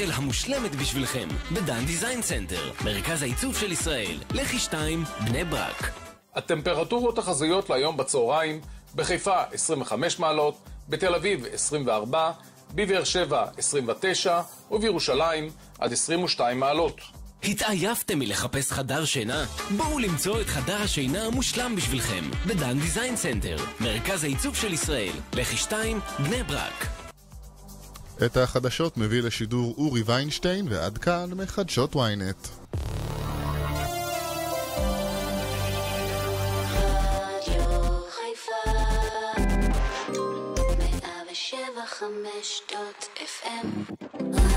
האוכל המושלמת בשבילכם, בדן דיזיין סנטר, מרכז העיצוב של ישראל, לחי 2, בני ברק. הטמפרטורות החזויות להיום בצהריים, בחיפה 25 מעלות, בתל אביב 24, בבאר שבע 29 ובירושלים עד 22 מעלות. התעייפתם מלחפש חדר שינה? בואו למצוא את חדר השינה המושלם בשבילכם, בדן דיזיין סנטר, מרכז העיצוב של ישראל, לחי 2, בני ברק. את החדשות מביא לשידור אורי ויינשטיין, ועד כאן מחדשות ynet. חמש דוט FM.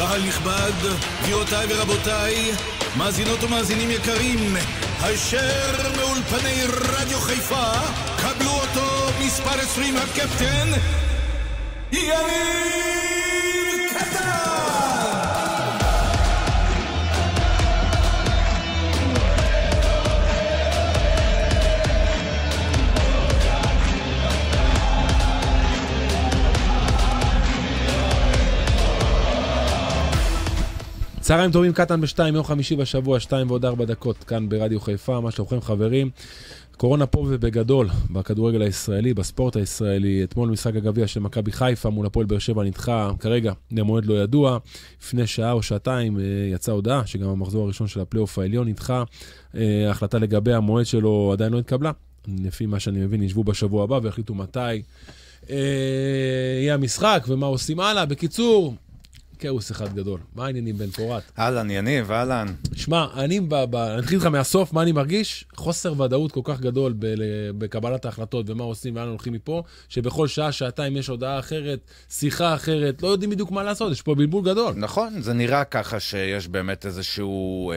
קהל נכבד, גבירותיי ורבותיי, מאזינות ומאזינים יקרים, הישר מאולפני רדיו חיפה, קבלו אותו מספר 20 הקפטן, יניב צהריים טובים, קטן בשתיים, יום חמישי בשבוע, שתיים ועוד ארבע דקות, כאן ברדיו חיפה, מה שלומכם חברים? קורונה פה ובגדול, בכדורגל הישראלי, בספורט הישראלי. אתמול משחק הגביע של מכבי חיפה מול הפועל באר שבע נדחה כרגע למועד לא ידוע. לפני שעה או שעתיים אה, יצאה הודעה שגם המחזור הראשון של הפלייאוף העליון נדחה. אה, ההחלטה לגבי המועד שלו עדיין לא התקבלה. לפי מה שאני מבין, ישבו בשבוע הבא ויחליטו מתי אה, יהיה המשחק ומה עושים הלאה. בקיצור, כאוס אחד גדול. מה העניינים בן פורת? אהלן, יניב, אהלן. שמע, אני, ב, ב, אני אתחיל איתך מהסוף, מה אני מרגיש? חוסר ודאות כל כך גדול ב, בקבלת ההחלטות ומה עושים ולאן הולכים מפה, שבכל שעה, שעתיים יש הודעה אחרת, שיחה אחרת, לא יודעים בדיוק מה לעשות, יש פה בלבול גדול. נכון, זה נראה ככה שיש באמת איזשהו אה,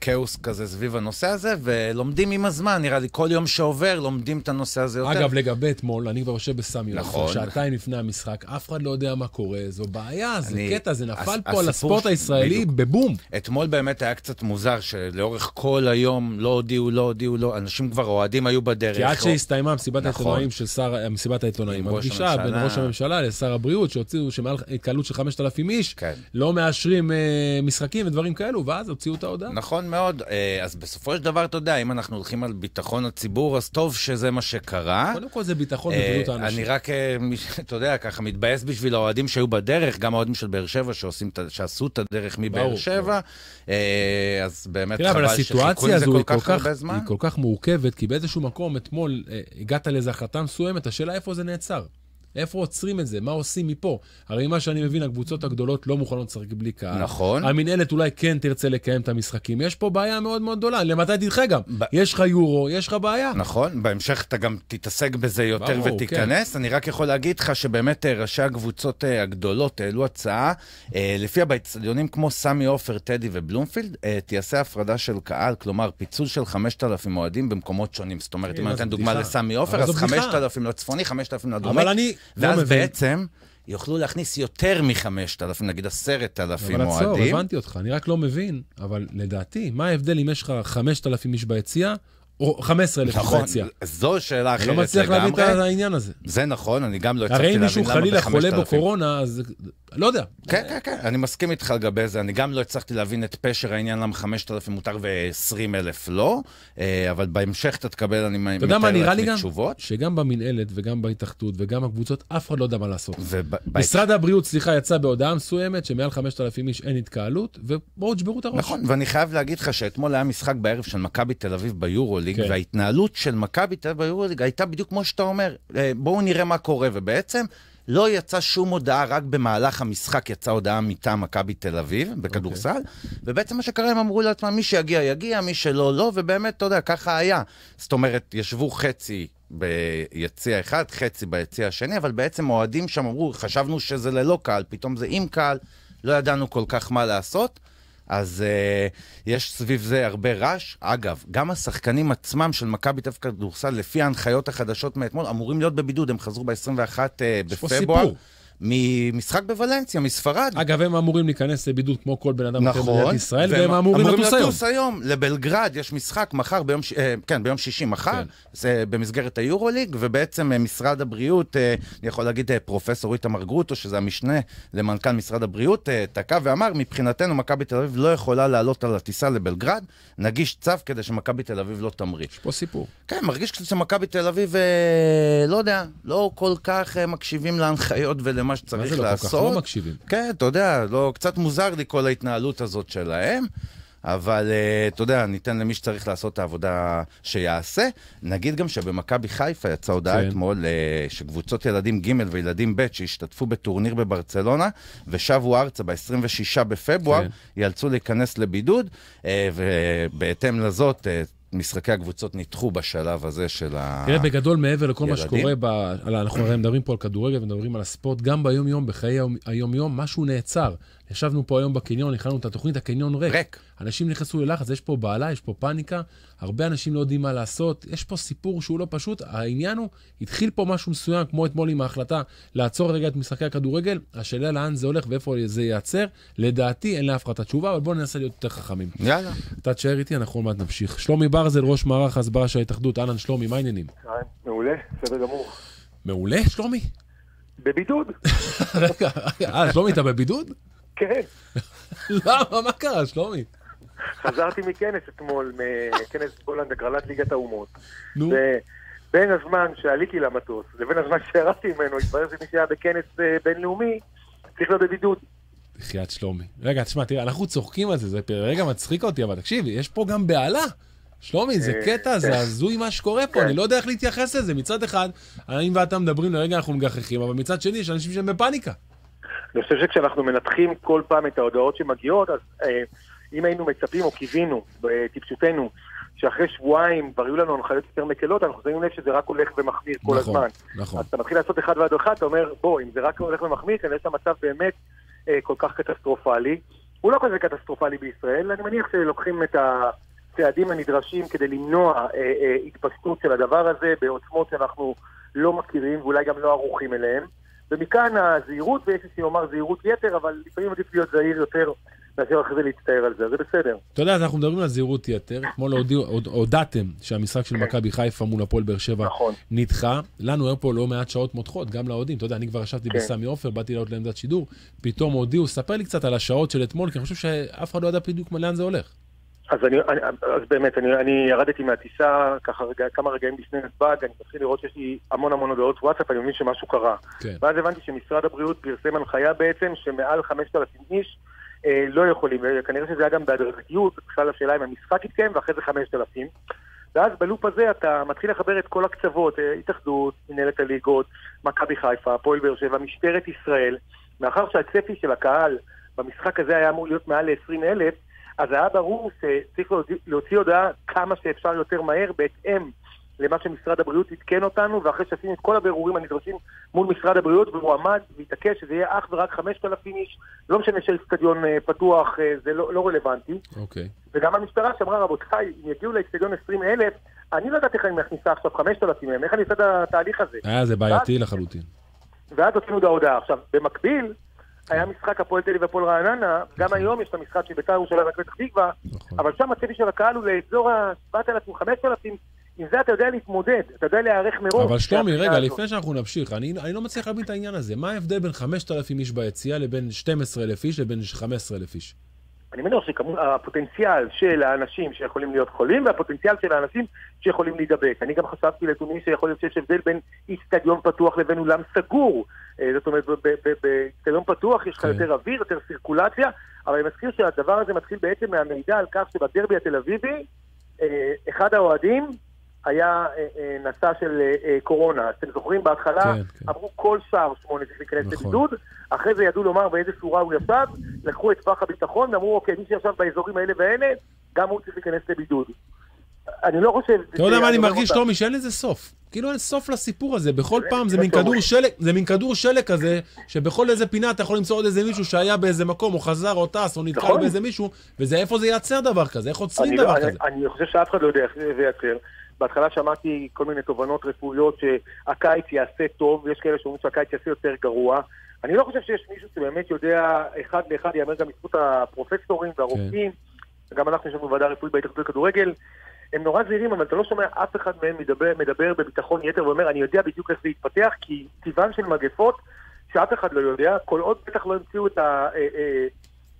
כאוס כזה סביב הנושא הזה, ולומדים עם הזמן, נראה לי כל יום שעובר לומדים את הנושא הזה יותר. אגב, לגבי אתמול, אני כבר יושב בסמי נכון. שעתיים לפני המשחק, אף אחד לא יודע מה קורה, זו בעיה, זה אני- קטע, זה נפל הס- פה על הספורט הישראלי בדיוק. בבום. אתמול באמת היה קצת מוזר שלאורך כל היום לא הודיעו, לא הודיעו, לא, אנשים כבר אוהדים היו בדרך. כי עד או- שהסתיימה מסיבת נכון. העיתונאים של שר, מסיבת העיתונאים, הפגישה בין הממשלה. ראש הממשלה לשר הבריאות, שהוציאו שמעל התקהלות של 5,000 איש, כן. לא מאשרים אה, משחקים ודברים כאלו, ואז הוציאו את ההודעה. נכון מאוד, אה, אז בסופו של דבר, אתה יודע, אם אנחנו הולכים על ביטחון הציבור, אז טוב שזה מה שקרה. קודם כל זה ביטחון אה, ובריאות האנשים. אני רק, אה, אתה יודע, ככה מתבאס בשביל האוהדים שהיו בדרך, גם האוהדים של באר שבע שעושים את ה- שעשו את הדרך מבאר שבע, אה, אז באמת תראה, אבל חבל שחיכו הסיטואציה לזה הזו כל כך כך, הרבה זמן. היא כל כך מורכבת, כי באיזשהו מקום אתמול אה, הגעת לאיזו החלטה מסוימת, השאלה איפה זה נעצר. איפה עוצרים את זה? מה עושים מפה? הרי ממה שאני מבין, הקבוצות הגדולות לא מוכנות לשחק בלי קהל. נכון. המינהלת אולי כן תרצה לקיים את המשחקים. יש פה בעיה מאוד מאוד גדולה. למתי תדחה גם? ב- יש לך יורו, יש לך בעיה. נכון, בהמשך אתה גם תתעסק בזה יותר ברור, ותיכנס. אני רק יכול להגיד לך שבאמת אה, ראשי הקבוצות אה, הגדולות העלו הצעה, אה, לפיה באצטדיונים כמו סמי עופר, טדי ובלומפילד, תיעשה הפרדה של קהל, כלומר פיצול של 5,000 אוהדים במקומות שונים. זאת אומרת, אם מה, אני אתן דוגמה. לסמי עופר, אז זו בדיחה. 5,000 לצפוני, 5,000 לדרומי. אבל אני ואז מבין. בעצם יוכלו להכניס יותר מ-5,000, נגיד 10,000 אבל עצור, אוהדים. הבנתי אותך, אני רק לא מבין, אבל לדעתי, מה ההבדל אם יש לך 5,000 איש ביציע, או 15,000 איש נכון, ביציע? זו שאלה אני אחרת לא לגמרי. מצליח להבין את העניין הזה. זה נכון, אני גם לא הצלחתי הרי להבין אם למה מישהו חלילה חולה ב-5,000. בקורונה, אז לא יודע. כן, כן, כן, אני מסכים איתך לגבי זה. אני גם לא הצלחתי להבין את פשר העניין למה 5,000 מותר ו-20,000 לא, אה, אבל בהמשך אתה תקבל, אני אתה יודע מה מתאר נראה לי לעצמי גם? תשובות. שגם במינהלת וגם בהתהתות וגם הקבוצות, אף אחד לא יודע מה לעשות. משרד הבריאות, סליחה, יצא בהודעה מסוימת שמעל 5,000 איש אין התקהלות, ובואו תשברו את הראש. נכון, ואני חייב להגיד לך שאתמול היה משחק בערב של מכבי תל אביב ביורוליג, כן. וההתנהלות של מכבי תל אביב ביורוליג הייתה בדיוק כמו שאתה אומר, אה, בואו נראה מה קורה, ובעצם... לא יצא שום הודעה, רק במהלך המשחק יצאה הודעה מטעם מכבי תל אביב, בכדורסל, אוקיי. ובעצם מה שקרה, הם אמרו לעצמם, מי שיגיע, יגיע, מי שלא, לא, ובאמת, אתה יודע, ככה היה. זאת אומרת, ישבו חצי ביציע אחד, חצי ביציע השני, אבל בעצם האוהדים שם אמרו, חשבנו שזה ללא קהל, פתאום זה עם קהל, לא ידענו כל כך מה לעשות. אז uh, יש סביב זה הרבה רעש. אגב, גם השחקנים עצמם של מכבי תל אביב כדורסל, לפי ההנחיות החדשות מאתמול, אמורים להיות בבידוד, הם חזרו ב-21 uh, יש פה בפברואר. ממשחק בוולנסיה, מספרד. אגב, הם אמורים להיכנס לבידוד כמו כל בן אדם נכון. במדינת ישראל, והם והם אמורים לטוס היום. לטוס היום. לבלגרד יש משחק מחר, ביום, ש... אה, כן, ביום שישי מחר, כן. זה במסגרת היורוליג, ובעצם אה, משרד הבריאות, אה, אני יכול להגיד פרופסור איתמר גרוטו, שזה המשנה למנכ"ל משרד הבריאות, תקע ואמר, מבחינתנו מכבי תל אביב לא יכולה לעלות על הטיסה לבלגרד, נגיש צו כדי שמכבי תל אביב לא תמריא. יש פה סיפור. כן, מרגיש קצת שמכבי תל אביב, לא יודע, לא כל כך מקשיבים להנחיות ולמה מה שצריך זה לא כל לעשות. כך? לא מקשיבים. כן, אתה יודע, לא, קצת מוזר לי כל ההתנהלות הזאת שלהם, אבל אה, אתה יודע, ניתן למי שצריך לעשות את העבודה שיעשה. נגיד גם שבמכבי חיפה יצאה הודעה כן. אתמול אה, שקבוצות ילדים ג' וילדים ב' שהשתתפו בטורניר בברצלונה ושבו ארצה ב-26 בפברואר, כן. ייאלצו להיכנס לבידוד, אה, ובהתאם לזאת... אה, משחקי הקבוצות נדחו בשלב הזה של ה... תראה, בגדול, מעבר לכל מה? שקורה, ב... אנחנו הרי מדברים פה על כדורגל ומדברים על הספורט, גם ביום-יום, בחיי היום- היום-יום, משהו נעצר. ישבנו פה היום בקניון, הכנו את התוכנית, הקניון ריק. ריק. אנשים נכנסו ללחץ, יש פה בהלה, יש פה פאניקה, הרבה אנשים לא יודעים מה לעשות, יש פה סיפור שהוא לא פשוט. העניין הוא, התחיל פה משהו מסוים, כמו אתמול עם ההחלטה לעצור רגע את משחקי הכדורגל, השאלה לאן זה הולך ואיפה זה ייעצר. לדעתי, אין לאף אחד את התשובה, אבל בואו ננסה להיות יותר חכמים. יאללה. אתה תשאר איתי, אנחנו עוד מעט נמשיך. שלומי ברזל, ראש מערך ההסברה של ההתאחדות, אהלן שלומי, מה העניינים? מעולה, בסדר גמור. מעולה, שלומי? בבידוד? רגע, אה, שלומי, אתה בבידוד? כן. למה? מה קרה, שלומי? חזרתי מכנס אתמול, מכנס בולנד, הגרלת ליגת האומות. נו, ובין הזמן שעליתי למטוס לבין הזמן שירדתי ממנו, התברר שמי שהיה בכנס אה, בינלאומי צריך להיות בבידוד. בחייאת שלומי. רגע, תשמע, תראה, אנחנו צוחקים על זה, זה רגע מצחיק אותי, אבל תקשיב, יש פה גם בהלה. שלומי, זה אה, קטע, זה כן. הזוי מה שקורה פה, כן. אני לא יודע איך להתייחס לזה. מצד אחד, אני ואתה מדברים, לרגע אנחנו מגחכים, אבל מצד שני, יש אנשים שהם בפאניקה. אני חושב שכשאנחנו מנתחים כל פעם את ההודעות שמגיעות, אז אה, אם היינו מצפים או קיווינו, בטיפשותנו, שאחרי שבועיים כבר יהיו לנו הנחיות יותר מקלות, אנחנו שמים לב שזה רק הולך ומחמיר כל נכון, הזמן. נכון. אז אתה מתחיל לעשות אחד ועד אחד, אתה אומר, בוא, אם זה רק הולך ומחמיר, כנראה שהמצב באמת אה, כל כך קטסטרופלי. הוא לא כזה קטסטרופלי בישראל, אני מניח שלוקחים את הצעדים הנדרשים כדי למנוע אה, אה, התפשטות של הדבר הזה בעוצמות שאנחנו לא מכירים ואולי גם לא ערוכים אליהם. ומכאן הזהירות, ויש מי שיאמר זהירות יתר, אבל לפעמים עדיף להיות זהיר יותר מאשר אחרי זה להצטער על זה, זה בסדר. אתה יודע, אנחנו מדברים על זהירות יתר. אתמול הוד- הודעתם שהמשחק של מכבי חיפה מול הפועל באר שבע כן. נכון. נדחה. לנו היה פה לא מעט שעות מותחות, גם לאוהדים. אתה יודע, אני כבר ישבתי כן. בסמי עופר, באתי לעלות לעמדת שידור, פתאום הודיעו, ספר לי קצת על השעות של אתמול, כי אני חושב שאף אחד לא ידע בדיוק לאן זה הולך. אז, אני, אני, אז באמת, אני, אני ירדתי מהטיסה ככה רגע, כמה רגעים לפני נתב"ג, אני מתחיל לראות שיש לי המון המון הודעות וואטסאפ, אני מבין שמשהו קרה. כן. ואז הבנתי שמשרד הבריאות פרסם הנחיה בעצם שמעל 5,000 איש אה, לא יכולים, וכנראה שזה היה גם בהדרגתיות, בכלל השאלה אם המשחק יתקיים ואחרי זה 5,000. ואז בלופ הזה אתה מתחיל לחבר את כל הקצוות, אה, התאחדות, מנהלת הליגות, מכבי חיפה, הפועל באר שבע, משטרת ישראל, מאחר שהצפי של הקהל במשחק הזה היה אמור להיות מעל ל-20,000, אז היה ברור שצריך להוציא- להוציא הודעה כמה שאפשר יותר מהר בהתאם למה שמשרד הבריאות עדכן אותנו, ואחרי שעשינו את כל הבירורים הנדרשים מול משרד הבריאות, והוא עמד והתעקש שזה יהיה אך ורק 5,000 איש, לא משנה שהאיצטדיון אה, פתוח, אה, זה לא, לא רלוונטי. אוקיי. וגם המשטרה שאמרה, רבותיי, אם יגיעו לאיצטדיון 20,000, אני לא יודעת איך אני מכניסה עכשיו 5,000 מהם, איך אני עושה את התהליך הזה. היה זה בעייתי לחלוטין. ואז הוצאנו את ההודעה. עכשיו, במקביל, היה משחק הפועל תל אביב והפועל רעננה, גם היום יש את המשחק של בית"ר ירושלים ופתח תקווה, נכון. אבל שם הצפי של הקהל הוא לאזור ה-7,000-5,000, עם זה אתה יודע להתמודד, אתה יודע להיערך מראש. אבל שלומי, רגע, הזאת. לפני שאנחנו נמשיך, אני אני לא מצליח להבין את העניין הזה. מה ההבדל בין 5,000 איש ביציאה לבין 12,000 איש לבין 15,000 איש? אני מניח שהפוטנציאל של האנשים שיכולים להיות חולים והפוטנציאל של האנשים שיכולים להידבק. אני גם חשבתי לתומי שיכול להיות שיש הבדל בין איצטדיון פתוח לבין אולם סגור. אה, זאת אומרת, באיצטדיון פתוח יש לך כן. יותר אוויר, יותר סירקולציה, אבל אני מזכיר שהדבר הזה מתחיל בעצם מהמידע על כך שבדרבי התל אביבי, אה, אחד האוהדים היה אה, אה, נשא של אה, קורונה. אתם זוכרים, בהתחלה כן, כן. אמרו כל שער שמונה צריך להיכנס נכון. לבידוד, אחרי זה ידעו לומר באיזה צורה הוא ישב, לקחו את טווח הביטחון ואמרו, אוקיי, מי שישב באזורים האלה והאלה, גם הוא צריך להיכנס לבידוד. אני לא חושב... אתה יודע מה אני מרגיש. שלומי? שאין לזה סוף. כאילו אין סוף לסיפור הזה. בכל פעם זה מין. כדור שלג, זה מין כדור שלג כזה, שבכל איזה פינה אתה יכול למצוא עוד איזה מישהו שהיה באיזה מקום, או חזר, או טס, או נתקל נכון. באיזה מישהו, וזה איפה זה ייעצר דבר כזה, איך עוצרים לא, דבר כזה. אני חושב שאף אחד לא יודע איך זה ייצר. בהתחלה שמעתי כל מיני תובנות רפואיות שהקיץ יעשה טוב, יש כאלה שאומרים שהקיץ יעשה יותר גרוע. אני לא חושב שיש מישהו שבאמת יודע אחד לאחד, יאמר גם בזכות הפרופסורים והרופאים, וגם אנחנו יש לנו ועדה רפואית בהתאחדות לכדורגל, הם נורא זהירים, אבל אתה לא שומע אף אחד מהם מדבר, מדבר בביטחון יתר ואומר, אני יודע בדיוק איך זה יתפתח, כי טבען של מגפות, שאף אחד לא יודע, כל עוד בטח לא המציאו את, ה, אה, אה,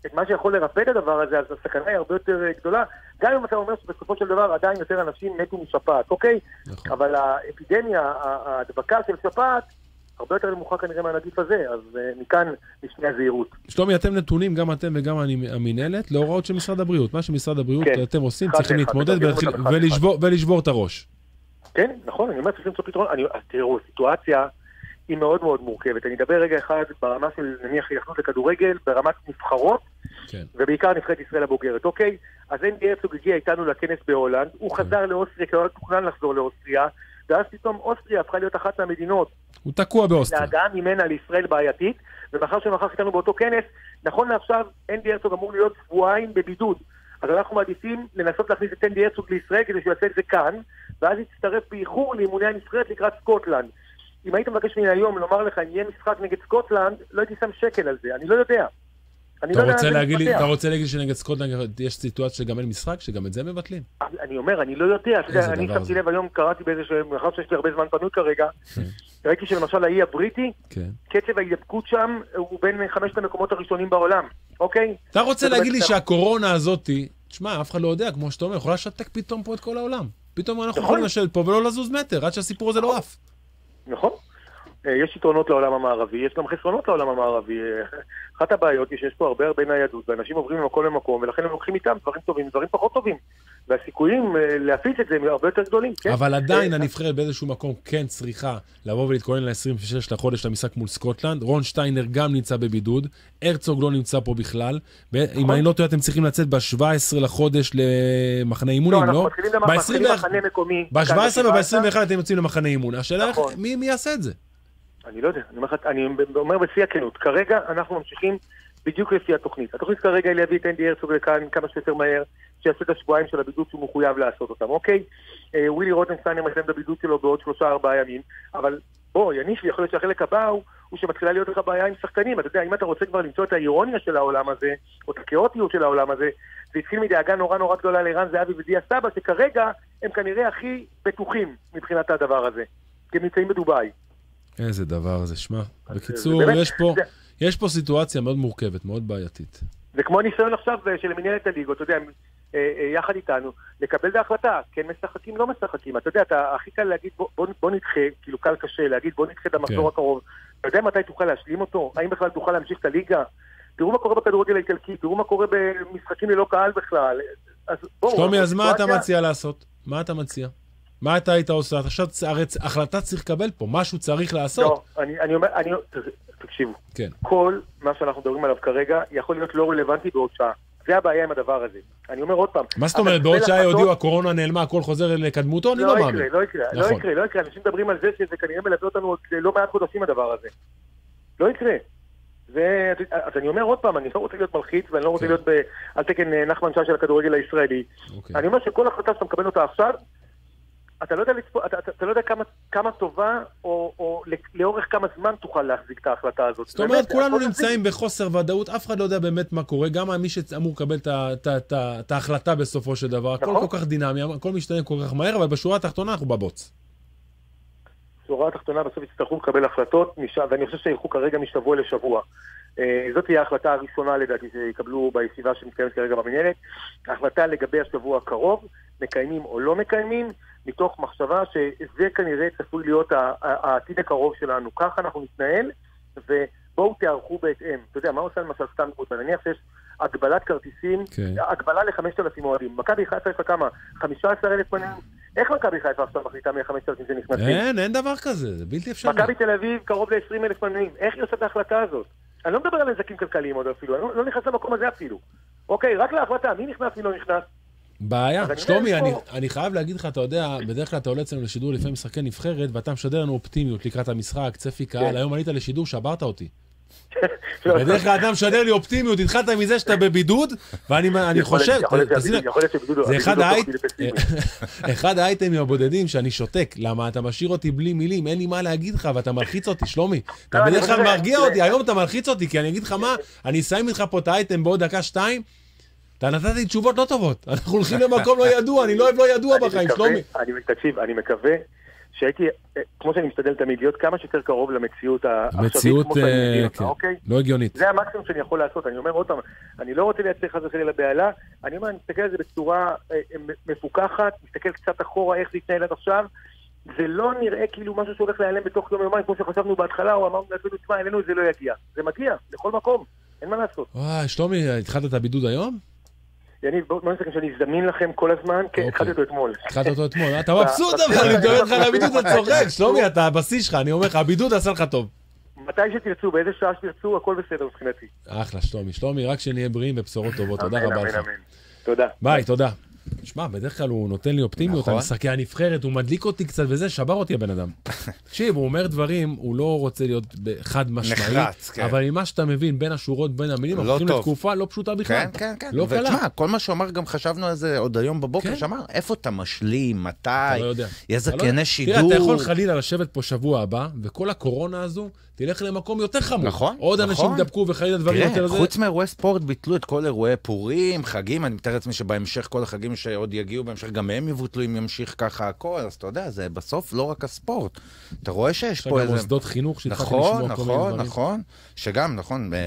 את מה שיכול לרפא את הדבר הזה, אז הסכנה היא הרבה יותר אה, גדולה. גם אם אתה אומר שבסופו של דבר עדיין יותר אנשים מתו משפעת, אוקיי? נכון. אבל האפידמיה, ההדבקה של שפעת, הרבה יותר נמוכה כנראה מהנגיף הזה, אז אה, מכאן משנה הזהירות. שלומי, אתם נתונים, גם אתם וגם המינהלת, להוראות של משרד הבריאות. מה שמשרד הבריאות, כן. אתם עושים, צריכים להתמודד אחד ולשבור- את הראש. כן, נכון, אני אומר, צריך למצוא פתרון. תראו, הסיטואציה היא מאוד מאוד מורכבת. אני אדבר רגע אחד ברמה של נניח התאחדות לכדורגל, ברמת נבחרות, כן. ובעיקר נבחרת ישראל הבוגרת, אוקיי? אז אנדי הרצוג הגיע איתנו לכנס בהולנד, הוא חזר לאוסטריה, כי הוא לא תוכנן לחזור לאוסטריה, ואז פתאום אוסטריה הפכה להיות אחת מהמדינות הוא תקוע באוסטריה. להגעה ממנה לישראל בעייתית, ומאחר שנכח איתנו באותו כנס, נכון לעכשיו אנדי הרצוג אמור להיות שבועיים בבידוד. אז אנחנו מעדיפים לנסות להכניס את אנדי הרצוג לישראל כדי שהוא יעשה את זה כאן, ואז יצטרף באיחור לאימוני הנבחרת לקראת סקוטלנד. אם היית מבקש ממני היום לומר לך אם יהיה משחק נגד סקוטלנד, לא הייתי שם שקל על זה, אני לא יודע. אני לא רוצה להגיד לי. אתה רוצה להגיד שנגד סקוטלנד יש סיטואציה שגם אין משחק, שגם את זה מבטלים? אני אומר, אני לא יודע, אני שמתי? לב היום, קראתי באיזה שהם, מאחר שיש לי הרבה זמן פנוי כרגע, ראיתי שלמשל האי הבריטי, כן. קצב ההידבקות שם הוא בין חמשת המקומות הראשונים בעולם, אוקיי? אתה רוצה להגיד לי שהקורונה הזאתי, תשמע, אף אחד לא יודע, כמו שאתה אומר, יכולה לשתק פתאום פה את כל העולם. פתאום אנחנו נכון. יכולים לשבת פה ולא לזוז מטר, עד שהסיפור הזה לא עף. נכון. אה, יש יתרונות לעולם המערבי, יש גם חסרונות לעולם המערבי. אה, אחת הבעיות היא שיש פה הרבה הרבה ניידות, ואנשים עוברים ממקום למקום, ולכן הם לוקחים איתם דברים טובים, דברים פחות טובים. והסיכויים אה, להפיץ את זה הם הרבה יותר גדולים, כן? אבל עדיין הנבחרת באיזשהו מקום כן צריכה לבוא ולהתכונן ל-26 לחודש למשחק מול סקוטלנד. רון שטיינר גם נמצא בבידוד, הרצוג לא נמצא פה בכלל. אם אני לא טועה, אתם צריכים לצאת ב-17 לחודש למחנה אימונים, לא, לא? אנחנו מתחילים למח- מתחילים ב-21 מחנה מקומי. ב-17 כאן וב-21 אתם יוצאים למחנה אימון. השאלה איך, נכון. מי יעשה את זה? אני לא יודע, אני אומר, אני אומר בשיא הכנות, כרגע אנחנו ממשיכים בדיוק לפי התוכנית. התוכנית כרגע היא להביא את אנדי הרצוג לכאן כמה שיותר מהר, שיעשה את השבועיים של הבידוד שהוא מחויב לעשות אותם, אוקיי? אה, ווילי רוטנשטיינר מסיים את הבידוד שלו בעוד שלושה ארבעה ימים, אבל בוא, יניב, יכול להיות שהחלק הבא הוא, הוא שמתחילה להיות לך בעיה עם שחקנים. אתה יודע, אם אתה רוצה כבר למצוא את האירוניה של העולם הזה, או את הכאוטיות של העולם הזה, זה התחיל מדאגה נורא נורא גדולה לערן זהבי ודיה סבא, שכרגע הם כנראה הכי בטוחים מבחינת הדבר הזה, כי הם נמצאים בדובאי. איזה דבר זה, שמע. בקיצור, זה באמת- יש פה- זה- יש פה סיטואציה מאוד מורכבת, מאוד בעייתית. זה כמו ניסיון עכשיו אה, של מנהלת הליגות, אתה יודע, אה, אה, יחד איתנו, לקבל את ההחלטה, כן משחקים, לא משחקים. אתה יודע, אתה הכי קל להגיד, בוא, בוא, בוא נדחה, כאילו קל קשה להגיד, בוא נדחה את המחזור כן. הקרוב. אתה יודע מתי תוכל להשלים אותו? האם בכלל תוכל להמשיך את הליגה? תראו מה קורה בכדורגל האיטלקי, תראו מה קורה במשחקים ללא קהל בכלל. אז בואו, שלומי, אז מה אתה מציע לעשות? מה אתה מציע? מה אתה היית עושה? אתה עכשיו, הרי החלטה צריך לקבל פה, משהו צריך לעשות. לא, אני, אני אומר, אני, תקשיבו, כן. כל מה שאנחנו מדברים עליו כרגע יכול להיות לא רלוונטי בעוד שעה. זה הבעיה עם הדבר הזה. אני אומר עוד פעם. מה זאת אומרת, בעוד שעה יודיעו הקורונה נעלמה, הכל חוזר לקדמותו? אני לא מאמין. יקרה, לא יקרה, לא נכון. יקרה, לא יקרה. אנשים מדברים על זה שזה כנראה מלווה אותנו עוד לא מעט חודשים הדבר הזה. לא יקרה. זה, אז אני אומר עוד פעם, אני לא רוצה להיות מלחיץ ואני לא רוצה כן. להיות על תקן אה, נחמן שי של הכדורגל הישראלי. אוקיי. אני אומר שכל החלטה שאתה מקבל אותה עכשיו, אתה לא יודע, לצפות, אתה, אתה, אתה לא יודע כמה, כמה טובה או, או לאורך כמה זמן תוכל להחזיק את ההחלטה הזאת. זאת אומרת, באמת, כולנו נמצאים בחוסר ודאות, אף אחד לא יודע באמת מה קורה, גם מי שאמור לקבל את ההחלטה בסופו של דבר, הכל נכון. כל כך דינמי, הכל משתנה כל כך מהר, אבל בשורה התחתונה אנחנו בבוץ. בשורה התחתונה בסוף יצטרכו לקבל החלטות, ואני חושב שילכו כרגע משבוע לשבוע. אה, זאת תהיה ההחלטה הראשונה לדעתי שיקבלו בישיבה שמתקיימת כרגע במנהלת. ההחלטה לגבי השבוע הקרוב, מקיימים או לא מקיימים, מתוך מחשבה שזה כנראה צפוי להיות העתיד הקרוב שלנו. ככה אנחנו נתנהל, ובואו תיערכו בהתאם. אתה יודע, מה עושה למשל סתם קבוצה? נניח שיש הגבלת כרטיסים, כן. הגבלה ל-5,000 אוהדים. מכבי חיפה יש לה כמה? 15,000 מנויים? איך מכבי חיפה עכשיו מחליטה מ-5,000 שנכנסים? אין, אין דבר כזה, זה בלתי אפשרי. מכבי תל אביב קרוב ל-20 אלף מנויים, איך היא עושה את ההחלטה הזאת? אני לא מדבר על נזקים כלכליים עוד אפילו, אני לא, לא נכנס למקום הזה אפילו. אוקיי, רק להחלטה, מי נכנס, מי לא נכנס. בעיה. שלומי, אני, פה- אני חייב להגיד לך, אתה יודע, בדרך כלל אתה עולה אצלנו לשידור לפני משחקי נבחרת, ואתה משדר לנו אופטימיות לקראת המשחק, צפי קהל, כן. היום עלית לשידור, שברת אותי. בדרך כלל אתה משדר לי אופטימיות, התחלת מזה שאתה בבידוד, ואני חושב, להיות שהבידוד- זה אחד לא האייטמים הבודדים שאני שותק, למה אתה משאיר אותי בלי מילים, אין לי מה להגיד לך ואתה מלחיץ אותי, שלומי. אתה לא, בדרך כלל מרגיע אותי, היום אתה מלחיץ אותי, כי אני אגיד לך מה, אני אסיים איתך פה את האייטם בעוד דקה-שתיים, אתה נתת לי תשובות לא טובות, אנחנו הולכים למקום לא ידוע, אני לא אוהב לא ידוע בחיים, שלומי. אני, תקשיב, אני מקווה שהייתי, אה, כמו שאני משתדל תמיד, להיות כמה שיותר קרוב למציאות העכשווית, כמו שאני מבין אה, כן, אוקיי? לא הגיונית. זה המקסימום שאני יכול לעשות. אני אומר עוד פעם, אני לא רוצה לייצר חס וחלילה בהלה, אני אומר, אני מסתכל על זה בצורה אה, מ- מפוקחת, מסתכל קצת אחורה איך זה התנהל עד עכשיו. זה לא נראה כאילו משהו שהולך להיעלם בתוך יום יומיים, כמו שחשבנו בהתחלה, או אמרנו לעצמנו, תשמע, אלינו זה לא יגיע. זה מגיע, לכל מקום, אין מה לעשות. וואי, שלומי, התחלת את הבידוד היום? יניב, בואו בוא נסתכל שאני זמין לכם כל הזמן, כן, אוקיי. התחלתי אותו אתמול. התחלת אותו אתמול, אתה מבסוט אבל, אני מדבר איתך ב- על הבידוד, אתה צוחק, שלומי, אתה הבסיס שלך, אני אומר לך, הבידוד עשה לך טוב. מתי שתרצו, באיזה שעה שתרצו, הכל בסדר מבחינתי. אחלה, שלומי, שלומי, רק שנהיה בריאים ובשורות טובות, תודה רבה לך. תודה. ביי, תודה. שמע, בדרך כלל הוא נותן לי אופטימיות, נכון. המשחקי הנבחרת, הוא מדליק אותי קצת וזה, שבר אותי הבן אדם. תקשיב, הוא אומר דברים, הוא לא רוצה להיות חד משמעי, נחרץ, כן. אבל ממה שאתה מבין בין השורות, בין המילים, אנחנו לא טוב. לתקופה לא פשוטה בכלל. כן, כן, כן. לא קלה. ותשמע, כל מה שהוא אמר, גם חשבנו על זה עוד היום בבוקר, כן. שאמר, איפה אתה משלים, מתי, אתה לא יודע. יהיה לא זקני יודע. שידור. תראה, אתה יכול חלילה לשבת פה שבוע הבא, וכל הקורונה הזו תלך למקום יותר חמור. נכון, עוד אנשים נכון. ידבקו וחלילה דברים יותר. חוץ מאירועי ספורט ביטלו את כל אירועי פורים, חגים, אני מתאר לעצמי שבהמשך כל החגים שעוד יגיעו בהמשך, גם הם יבוטלו אם ימשיך ככה הכל, אז אתה יודע, זה בסוף לא רק הספורט. אתה רואה שיש יש פה גם איזה... מוסדות חינוך שהתחלתי נכון, לשמוע כל מיני נכון, דברים. נכון, שגם, נכון, אה,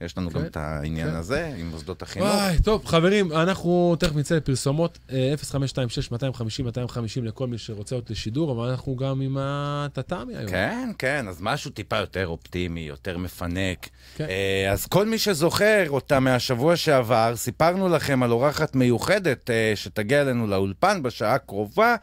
יש לנו גם כן, את העניין כן. הזה עם מוסדות החינוך. וואי, טוב, חברים, אנחנו תכף נצא לפרסומות, אה, 0526-250-250 לכל מי שרוצה להיות לשידור, אבל אנחנו גם עם הטאטאמי היום. כן, כן, אז משהו טיפה יותר אופטימי, יותר מפנק. כן. אה, אז כל מי שזוכר אותה מהשבוע שעבר, סיפרנו לכם על אורחת מיוחדת אה, שתגיע אלינו לאולפן בשעה הקרובה.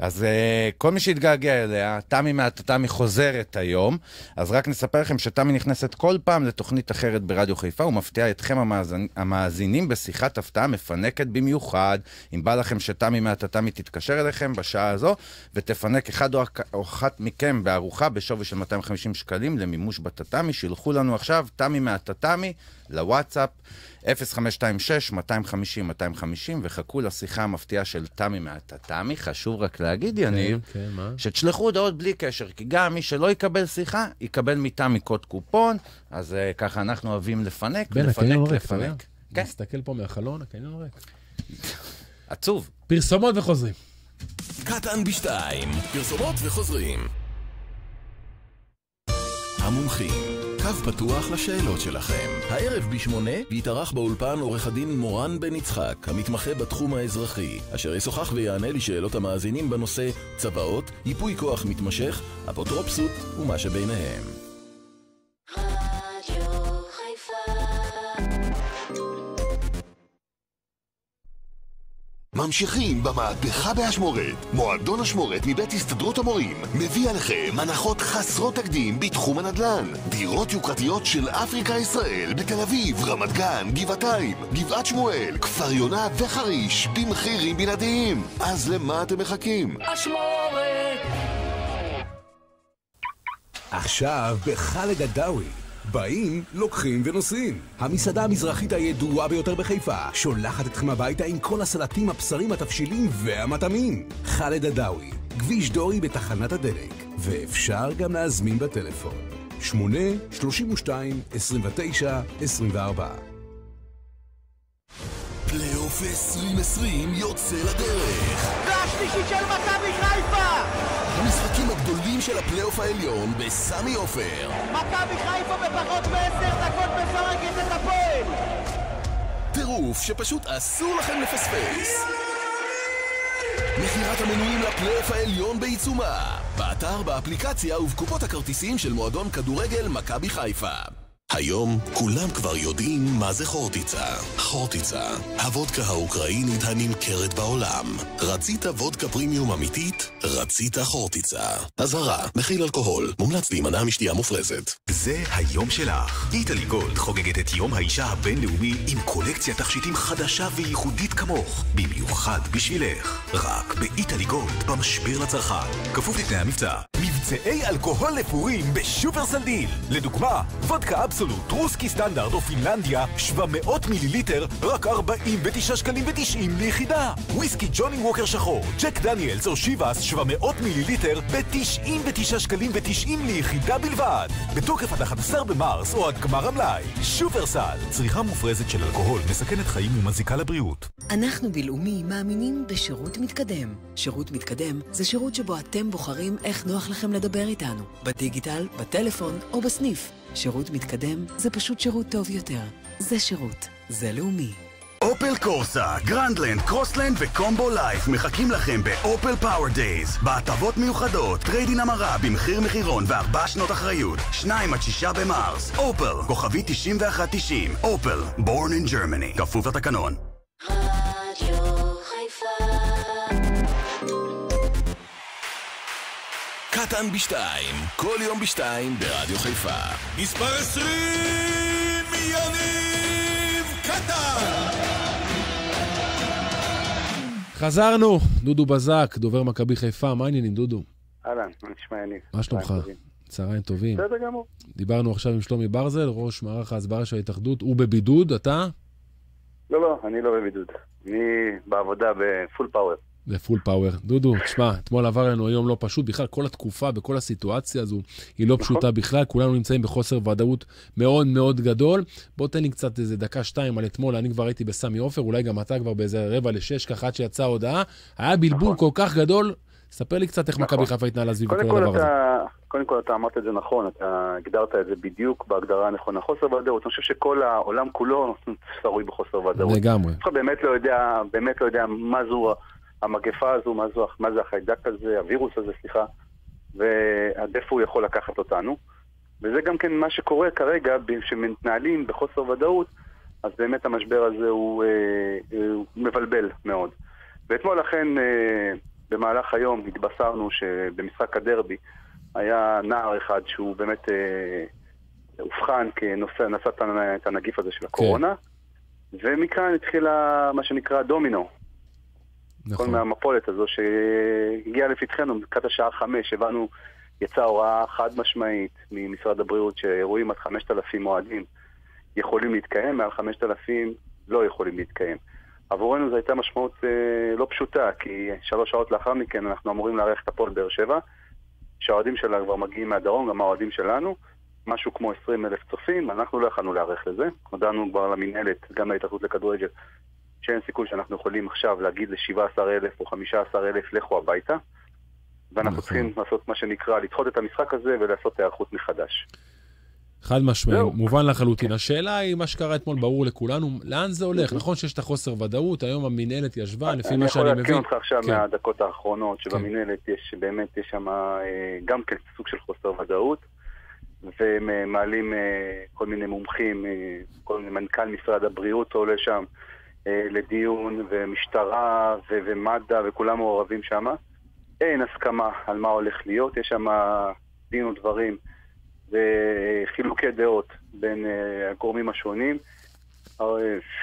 אז uh, כל מי שהתגעגע אליה, תמי מהטאטמי חוזרת היום. אז רק נספר לכם שתמי נכנסת כל פעם לתוכנית אחרת ברדיו חיפה ומפתיעה אתכם המאזנ... המאזינים בשיחת הפתעה מפנקת במיוחד. אם בא לכם שתמי מהטאטמי תתקשר אליכם בשעה הזו ותפנק אחד או, או אחת מכם בארוחה בשווי של 250 שקלים למימוש בטאטמי, שילחו לנו עכשיו תמי מהטאטמי לוואטסאפ 0526-250-250 וחכו לשיחה המפתיעה של תמי מהטאטמי. חשוב רק להגיד, יניב, כן, כן, מה? שתשלחו הודעות בלי קשר, כי גם מי שלא יקבל שיחה, יקבל מתמי קוד קופון, אז uh, ככה אנחנו אוהבים לפנק, בן, הקניון לפנק, ריק, אתה יודע? לפנק. כן, נסתכל פה מהחלון, הקניון ריק. עצוב. פרסומות וחוזרים. קטן בשתיים, פרסומות וחוזרים. המומחים, קו פתוח לשאלות שלכם. הערב בשמונה יתארח באולפן עורך הדין מורן בן יצחק, המתמחה בתחום האזרחי, אשר ישוחח ויענה לשאלות המאזינים בנושא צוואות, ייפוי כוח מתמשך, אפוטרופסות ומה שביניהם. ממשיכים במהפכה באשמורת. מועדון אשמורת מבית הסתדרות המורים מביא עליכם הנחות חסרות תקדים בתחום הנדל"ן. דירות יוקרתיות של אפריקה ישראל בתל אביב, רמת גן, גבעתיים, גבעת שמואל, כפר יונה וחריש במחירים בלעדיים. אז למה אתם מחכים? עכשיו בחאלד עדאווי. באים, לוקחים ונוסעים. המסעדה המזרחית הידועה ביותר בחיפה שולחת אתכם הביתה עם כל הסלטים, הבשרים, התבשילים והמטעמים. חאלד עדאווי, כביש דורי בתחנת הדלק, ואפשר גם להזמין בטלפון. 8 32 29 24 פלייאוף 2020 יוצא לדרך. והשלישית של מכבי חיפה! המשחקים הגדולים של הפלייאוף העליון בסמי עופר. מכבי חיפה בפחות מעשר דקות מפרקת את הפועל! טירוף שפשוט אסור לכם לפספס. מכירת המנויים לפלייאוף העליון בעיצומה. באתר, באפליקציה ובקופות הכרטיסים של מועדון כדורגל מכבי חיפה. היום כולם כבר יודעים מה זה חורטיצה. חורטיצה, הוודקה האוקראינית הנמכרת בעולם. רצית וודקה פרימיום אמיתית? רצית חורטיצה. אזהרה, מכיל אלכוהול, מומלץ להימנע משתייה מופרזת. זה היום שלך. איטלי גולד חוגגת את יום האישה הבינלאומי עם קולקציה תכשיטים חדשה וייחודית כמוך. במיוחד בשבילך. רק באיטלי גולד במשבר לצרכן. כפוף לתנאי המבצע. מבצע מבצעי אלכוהול לפורים בשופרסל דיל. לדוגמה, וודקה אבסולוט, רוסקי סטנדרט או פינלנדיה, 700 מיליליטר, רק 49 שקלים ו-90 ליחידה. וויסקי ג'וני ווקר שחור, ג'ק דניאלס או שיבאס, 700 מיליליטר, ב-99 שקלים ו-90 ליחידה בלבד. בתוקף עד 11 במרס או עד גמר המלאי. שופרסל, צריכה מופרזת של אלכוהול מסכנת חיים ומזיקה לבריאות. אנחנו בלאומי מאמינים בשירות מתקדם. שירות מתקדם זה שירות שבו אתם בוחרים איך נוח לכם לדבר איתנו, בדיגיטל, בטלפון או בסניף. שירות מתקדם זה פשוט שירות טוב יותר. זה שירות. זה לאומי. אופל קורסה, גרנדלנד, קרוסלנד וקומבו לייף מחכים לכם באופל Power Days. בהטבות מיוחדות, trade-in המרה במחיר מחירון וארבע שנות אחריות. שניים עד שישה במרס. אופל, כוכבית 9190. אופל, born in Germany. כפוף לתקנון. קטן בשתיים, כל יום בשתיים ברדיו חיפה. מספר 20, יניב קטן! חזרנו, דודו בזק, דובר מכבי חיפה, מה העניינים, דודו? אהלן, מה נשמע יניב? מה שלומך? צהריים טובים. צהריים טובים. בסדר גמור. דיברנו עכשיו עם שלומי ברזל, ראש מערך ההסברה של ההתאחדות, הוא בבידוד, אתה? לא, לא, אני לא בבידוד. אני בעבודה בפול פאוור. בפול פאוור. דודו, תשמע, אתמול עבר לנו יום לא פשוט, בכלל כל התקופה וכל הסיטואציה הזו היא לא פשוטה בכלל, כולנו נמצאים בחוסר ודאות מאוד מאוד גדול. בוא תן לי קצת איזה דקה שתיים על אתמול, אני כבר הייתי בסמי עופר, אולי גם אתה כבר באיזה רבע לשש, ככה עד שיצאה ההודעה. היה בלבול כל כך גדול, ספר לי קצת איך מכבי חיפה התנהלה סביב כל הדבר הזה. אתה, קודם כל אתה אמרת את זה נכון, אתה הגדרת את זה בדיוק בהגדרה הנכונה. חוסר ודאות, אני חושב שכל העולם כולו שרוי בחוסר ודאות. לגמרי. אחד באמת לא יודע, באמת לא יודע מה זו המגפה הזו, מה, זו, מה זה החיידק הזה, הווירוס הזה, סליחה, ועד איפה הוא יכול לקחת אותנו. וזה גם כן מה שקורה כרגע, כשמתנהלים בחוסר ודאות, אז באמת המשבר הזה הוא, אה, אה, הוא מבלבל מאוד. ואתמול לכן, אה, במהלך היום, התבשרנו שבמשחק הדרבי היה נער אחד שהוא באמת אה, אובחן כנושא, נשא את הנ- את הנגיף הזה של הקורונה, ומכאן התחילה מה שנקרא דומינו. נכון. כל מהמפולת הזו שהגיעה לפתחנו, לקראת השעה חמש, הבנו, יצאה הוראה חד משמעית ממשרד הבריאות שאירועים עד 5,000 אוהדים יכולים להתקיים, מעל 5,000 לא יכולים להתקיים. עבורנו זו הייתה משמעות אה, לא פשוטה, כי שלוש שעות לאחר מכן אנחנו אמורים לארח את הפועל באר שבע, שהאוהדים שלה כבר מגיעים מהדרום, גם האוהדים שלנו, משהו כמו 20 אלף צופים, אנחנו לא יכולנו להיערך לזה. הודענו כבר למינהלת, גם להתאחדות לכדורגל, שאין סיכוי שאנחנו יכולים עכשיו להגיד ל-17,000 או 15,000 לכו הביתה. ואנחנו נכון. צריכים לעשות מה שנקרא, לדחות את המשחק הזה ולעשות היערכות מחדש. חד משמעי. מובן לחלוטין. השאלה היא, מה שקרה אתמול ברור לכולנו, לאן זה הולך? נכון שיש את החוסר ודאות, היום המינהלת ישבה, לפי מה שאני אני מבין. יכול לעדכן אותך עכשיו כן. מהדקות האחרונות, שבמינהלת יש, באמת יש שם אה, גם כן סוג של חוסר ודאות, והם אה, מעלים אה, כל מיני מומחים, כל מיני מנכ"ל משרד הבריאות עולה שם לדיון, ומשטרה ו- ומד"א וכולם מעורבים שם. אין הסכמה על מה הולך להיות, יש שם דין ודברים וחילוקי דעות בין אה, הגורמים השונים, אה,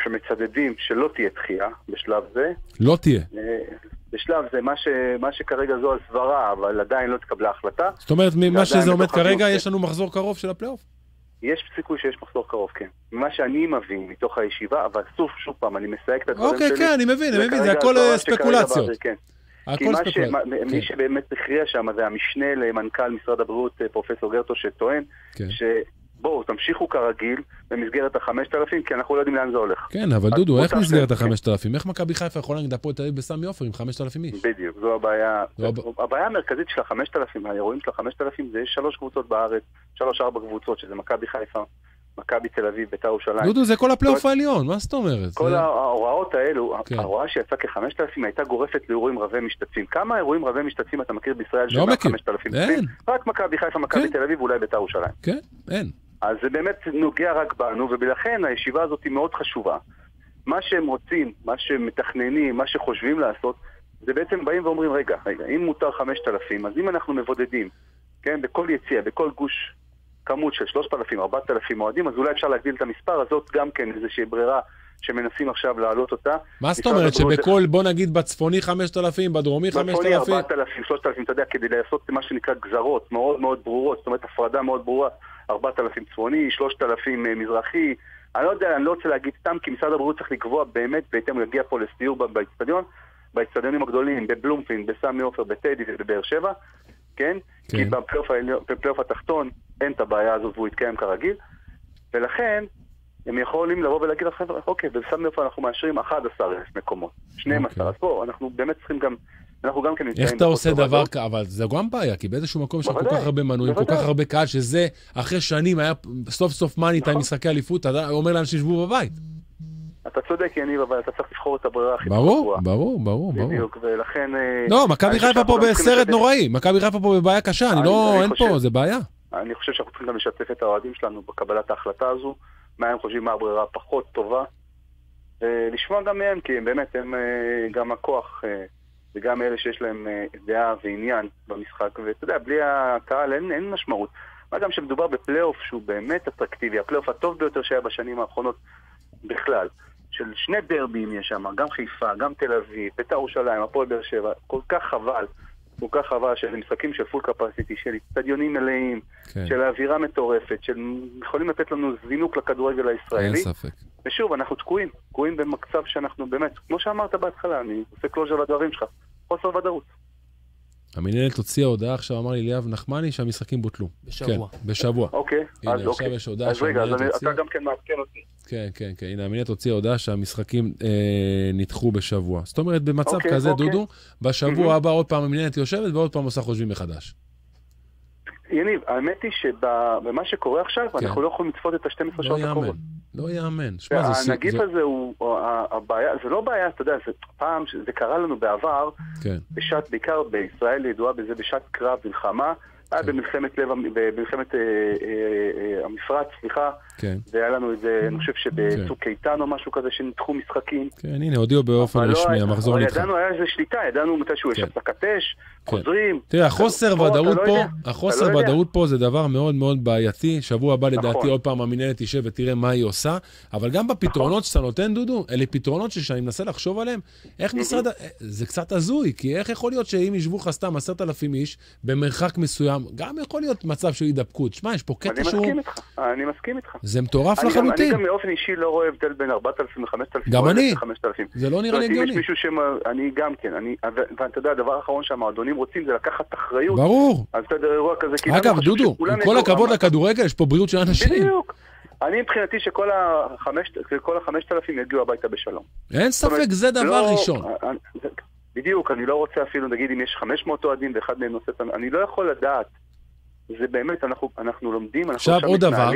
שמצדדים שלא תהיה דחייה בשלב זה. לא תהיה. אה, בשלב זה, מה, ש, מה שכרגע זו הסברה, אבל עדיין לא התקבלה החלטה. זאת אומרת, ממה שזה עומד בתוך הדיון, כרגע. יש לנו מחזור קרוב של הפלייאוף. יש סיכוי שיש מחזור קרוב, כן. ממה שאני מבין מתוך הישיבה, אבל שוב, שוב פעם, אני מסייג את הדברים אוקיי, שלי. כן, אני מבין, אני מבין, זה הכל אה, ספקולציות. כן. כי הכל מה ש... מה- כן. מי שבאמת הכריע שם זה המשנה למנכ"ל משרד הבריאות, אה, פרופסור גרטו, שטוען כן. שבואו, תמשיכו כרגיל במסגרת החמשת אלפים, כי אנחנו לא יודעים לאן זה הולך. כן, אבל דודו, איך כן. ה-5,000? איך מכבי חיפה יכולה נגד הפועל תל אביב בסמי עופר עם 5,000 איש? בדיוק, זו הבעיה. הבעיה המרכזית של החמשת אלפים, האירועים של החמשת אלפים, זה יש שלוש קבוצות בארץ, שלוש-ארבע קבוצות, שזה מכבי חיפה, מכבי תל אביב, בית"ר ירושלים. דודו, זה כל הפלייאוף העליון, מה זאת אומרת? כל ההוראות האלו, כן. ההוראה שיצאה כחמשת אלפים הייתה גורפת לאירועים רבי משתתפים. כמה אירועים רבי משתתפים אתה מכיר בישראל לא אלפים? אין. רק מכבי חיפה, מכבי תל אביב, ואולי בית"ר ירושלים. כן, אין. אז זה באמת נוגע רק בנו, ולכן הישיבה הזאת היא מאוד חשובה. מה שהם רוצים, מה שמתכננים, מה שחושבים לעשות, זה בעצם באים ואומרים, רגע, רגע, אם מותר 5,000, אז אם אנחנו מבודדים, כן, בכל יציאה, בכל גוש כמות של 3,000, 4,000 אוהדים, אז אולי אפשר להגדיל את המספר, אז זאת גם כן איזושהי ברירה שמנסים עכשיו להעלות אותה. מה זאת אומרת? שבכל, בוא נגיד, בצפוני 5,000, בדרומי בצפוני 5,000? 4,000, 3,000, אתה יודע, כדי לעשות מה שנקרא גזרות מאוד מאוד ברורות, זאת אומרת הפרדה מאוד ברורה, 4,000 צפוני, 3,000 מזרחי, אני לא יודע, אני לא רוצה להגיד סתם, כי משרד הבריאות צריך לקבוע באמת, בהתאם להגיע פה לסיור באצטדיון, באצטדיונים הגדולים, בבלומפילד, בסמי עופר, בטדי ובבאר שבע, כן? כי בפלייאוף העליון- בפלייאוף התחתון אין את הבעיה הזאת והוא יתקיים כרגיל, ולכן הם יכולים לבוא ולהגיד לחבר'ה, אוקיי, בסמי עופר אנחנו מאשרים 11,000 מקומות, 12, אז פה אנחנו באמת צריכים גם, אנחנו גם כן אוקיי. איך אתה עושה דבר. כזה? אבל זה גם בעיה, כי באיזשהו מקום יש לך כל כך הרבה מנויים, כל. כך הרבה קהל, שזה אחרי שנים היה סוף סוף מאני נכון. טיים משחקי אליפות, אתה אומר לאנשים שבו בבית. אתה צודק, יניב, אבל אתה צריך לבחור את הברירה הכי ברור. ברור, ברור, ברור. בדיוק, ולכן... אה, לא, מכבי חיפה פה בסרט נוראי, מכבי חיפה פה בבעיה קשה, אני לא, אין פה, זה בעיה. אני חושב שאנחנו צריכים גם לשתף את האוהדים שלנו בקבלת ההחלטה הזו, מה הם חושבים מה הברירה הפחות טובה, ולשמוע גם מהם, כי הם באמת, הם אה, גם הכוח, אה, וגם אלה שיש להם אה, דעה ועניין במשחק, ואתה יודע, בלי הקהל אין, אין משמעות. מה גם שמדובר בפלייאוף שהוא באמת אטרקטיבי, הפלייאוף הטוב ביותר שהיה בשנים האחרונות בכלל. של שני דרבים יש שם, גם חיפה, גם תל אביב, בית"ר ירושלים, הפועל באר שבע, כל כך חבל, כל כך חבל שזה משחקים של full capacity, של אצטדיונים מלאים, כן. של אווירה מטורפת, של יכולים לתת לנו זינוק לכדורגל אין הישראלי. ספק. ושוב, אנחנו תקועים, תקועים במצב שאנחנו באמת, כמו שאמרת בהתחלה, אני עושה closure לדברים שלך, חוסר ודאות. המנהלת הוציאה הודעה עכשיו, אמר לי ליאב נחמני שהמשחקים בוטלו. בשבוע. כן, בשבוע. אוקיי, הנה, אז עכשיו אוקיי. יש הודעה אז רגע, אז שהמנהלת אני- הוציאה. אתה גם כן מעדכן אותי. כן, כן, כן. הנה, המנהלת הוציאה הודעה שהמשחקים אה, נדחו בשבוע. זאת אומרת, במצב אוקיי, כזה, אוקיי. דודו, בשבוע הבא עוד פעם המנהלת יושבת ועוד פעם עושה חושבים מחדש. יניב, האמת היא שבמה שקורה עכשיו, כן. אנחנו לא יכולים לצפות את ה-12 לא שעות יאמן. הקרובות. לא יאמן. שמע, זה... ס- הנגיף זה- הזה הוא, הבעיה, זה לא בעיה, אתה יודע, זה פעם, זה קרה לנו בעבר, כן. בשעת, בעיקר בישראל ידועה בזה, בשעת קרב, מלחמה, היה במלחמת לב, במלחמת אה, אה, אה, המפרץ, סליחה, כן. והיה לנו איזה, אני חושב שבצוק איתן או משהו כזה, שנדחו משחקים. כן, הנה, הודיעו באופן לא רשמי, המחזור אבל נדחה. ידענו, היה איזה שליטה, ידענו מתישהו יש כן. הפסקת אש, כן. חוזרים. תראה, החוסר אתה ודאות לא פה. החוסר לא יודע. ודאות פה זה דבר מאוד מאוד בעייתי. שבוע הבא לדעתי נכון. עוד פעם המינהלת תשב ותראה מה היא עושה, אבל גם בפתרונות שאתה נותן, דודו, אלה פתרונות שאני מנסה לחשוב עליהם, איך משרד, ה- זה קצת הזוי, כי איך יכול להיות שאם ישבו לך סתם עשרת אלפים איש במרחק מסוים, גם יכול להיות מצב של הידבקות. שמע, יש פה אני קטע שהוא... מסכים איתך, אני מסכים איתך. זה מטורף אני גם- לחלוטין. אני גם באופן אישי לא רואה הבדל בין 4,000 ל-5,000. גם אני. 5,000. זה לא נראה לי הגיוני. יש מישהו ש... אני גם כן, אני... ואתה יודע, הדבר האחרון שהמועדונים רוצים זה לקחת אחריות. ברור. על סדר אירוע כזה. כי אגב, חשוב דודו, עם כל הכבוד לכדורגל, יש פה בריאות של אנשים. בדיוק. אני מבחינתי שכל החמש- כל החמשת אלפים יגיעו הביתה בשלום. אין ספק, זה דבר לא- ראשון. אני- זה- בדיוק, אני לא רוצה אפילו, נגיד, אם יש 500 אוהדים ואחד מהם נושא, אני לא יכול לדעת. זה באמת, אנחנו אנחנו לומדים, אנחנו עכשיו עוד דבר.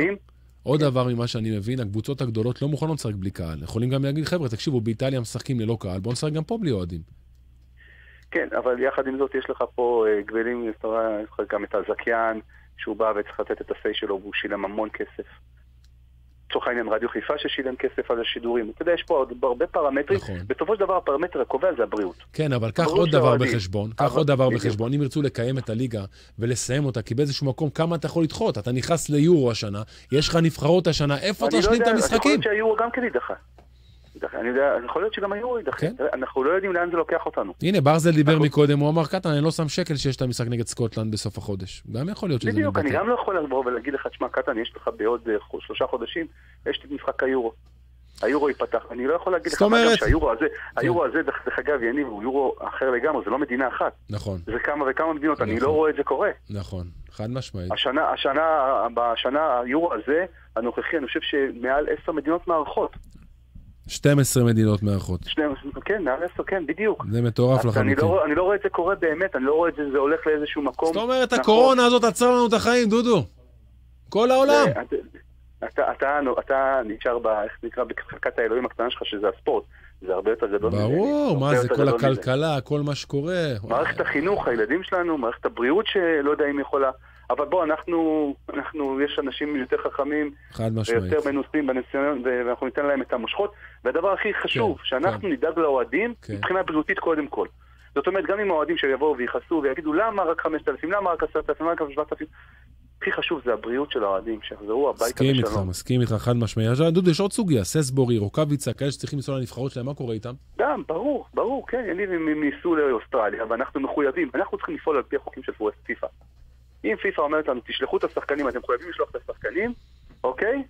עוד דבר ממה שאני מבין, הקבוצות הגדולות לא מוכנות לשחק בלי קהל. יכולים גם להגיד, חבר'ה, תקשיבו, באיטליה משחקים ללא קהל, בואו נשחק גם פה בלי אוהדים. כן, אבל יחד עם זאת יש לך פה אה, גבלים, יש לך גם את הזכיין, שהוא בא וצריך לתת את הסיי שלו והוא שילם המון כסף. לצורך העניין רדיו חיפה ששילם כסף על השידורים. אתה יודע, יש פה עוד הרבה פרמטרים. נכון. בסופו של דבר הפרמטר הקובע זה הבריאות. כן, אבל קח עוד דבר שהאוהדים. בחשבון, קח אבל- עוד דבר בדיוק. בחשבון, אם ירצו לקיים את הליגה ולסיים אותה, כי באיזשהו מקום, כמה אתה יכול לדחות? אתה נכנס ליורו השנה, יש לך נבחרות השנה, איפה אני לא תשלים את יודע, יכול המשחקים? להיות שהיורו גם כן יידחה. אני יודע, יכול להיות שגם היורו יידחה. כן. אנחנו לא יודעים לאן זה לוקח אותנו. הנה, ברזל דיבר מקודם, הוא אמר, קטן, אני לא שם שקל שיש את המשחק נגד סקוטלנד בסוף החודש. גם יכול להיות שזה בדיוק, אני מתבטא. גם לא יכול לבוא ולהגיד לך, תשמע, קטן, יש לך בעוד אה, שלושה חודשים, יש את משחק היורו. היורו ייפתח. אני לא יכול להגיד לך אומרת- שהיורו הזה, היורו הזה, דרך דרך אגב, יניב, הוא יורו אחר לגמרי, זה לא מדינה אחת. נכון, זה כמה וכמה מדינות, אני לא רואה את זה קורה. נכון, חד משמעית. השנה, השנה, בשנה, היורו הזה, הנוכחי, אני חושב שמעל עשר מדינות מארחות. 12 מדינות מארחות. שני, כן, מעל עשר, כן, בדיוק. זה מטורף אז אני לחלוטין. לא, אני לא רואה את זה קורה באמת, אני לא רואה את זה, זה הולך לאיזשהו מקום. זאת אומרת, נכון. הקורונה הזאת עצרה לנו את החיים, דודו. כל העולם. זה- אתה, אתה, אתה, אתה נשאר ב... איך זה נקרא? בחלקת האלוהים הקטנה שלך, שזה הספורט. זה הרבה יותר גדול מזה. ברור, מה זה, כל מזה. הכלכלה, כל מה שקורה. מערכת החינוך, הילדים שלנו, מערכת הבריאות שלא יודע אם יכולה... אבל בוא, אנחנו, אנחנו, יש אנשים יותר חכמים חד משמעית. ויותר מנוסים בניסיון, ואנחנו ניתן להם את המושכות. והדבר הכי חשוב, כן, שאנחנו נדאג לאוהדים כן. מבחינה בריאותית קודם כל. זאת אומרת, גם אם האוהדים שיבואו ויכעסו ויגידו למה רק 5,000, למה רק 10,000, למה רק 7,000, הכי חשוב זה הבריאות של האוהדים, שיחזרו הביתה מסכים איתך, בשלום. מסכים איתך, חד משמעי. עכשיו, דודו, יש עוד סוגיה, ססבורי, רוקאביצה, כאלה שצריכים לנסוע לנבחרות שלהם, מה קורה איתם? גם, ברור, ברור, כן, יניב הם הם ניסו לאוסטרליה, ואנחנו מחויבים, אנחנו צריכים לפעול על פי החוקים של פיפ"א. אם פיפ"א אומרת לנו, תשלחו את השחקנים, אתם מחויבים לשלוח את השחקנים, אוקיי?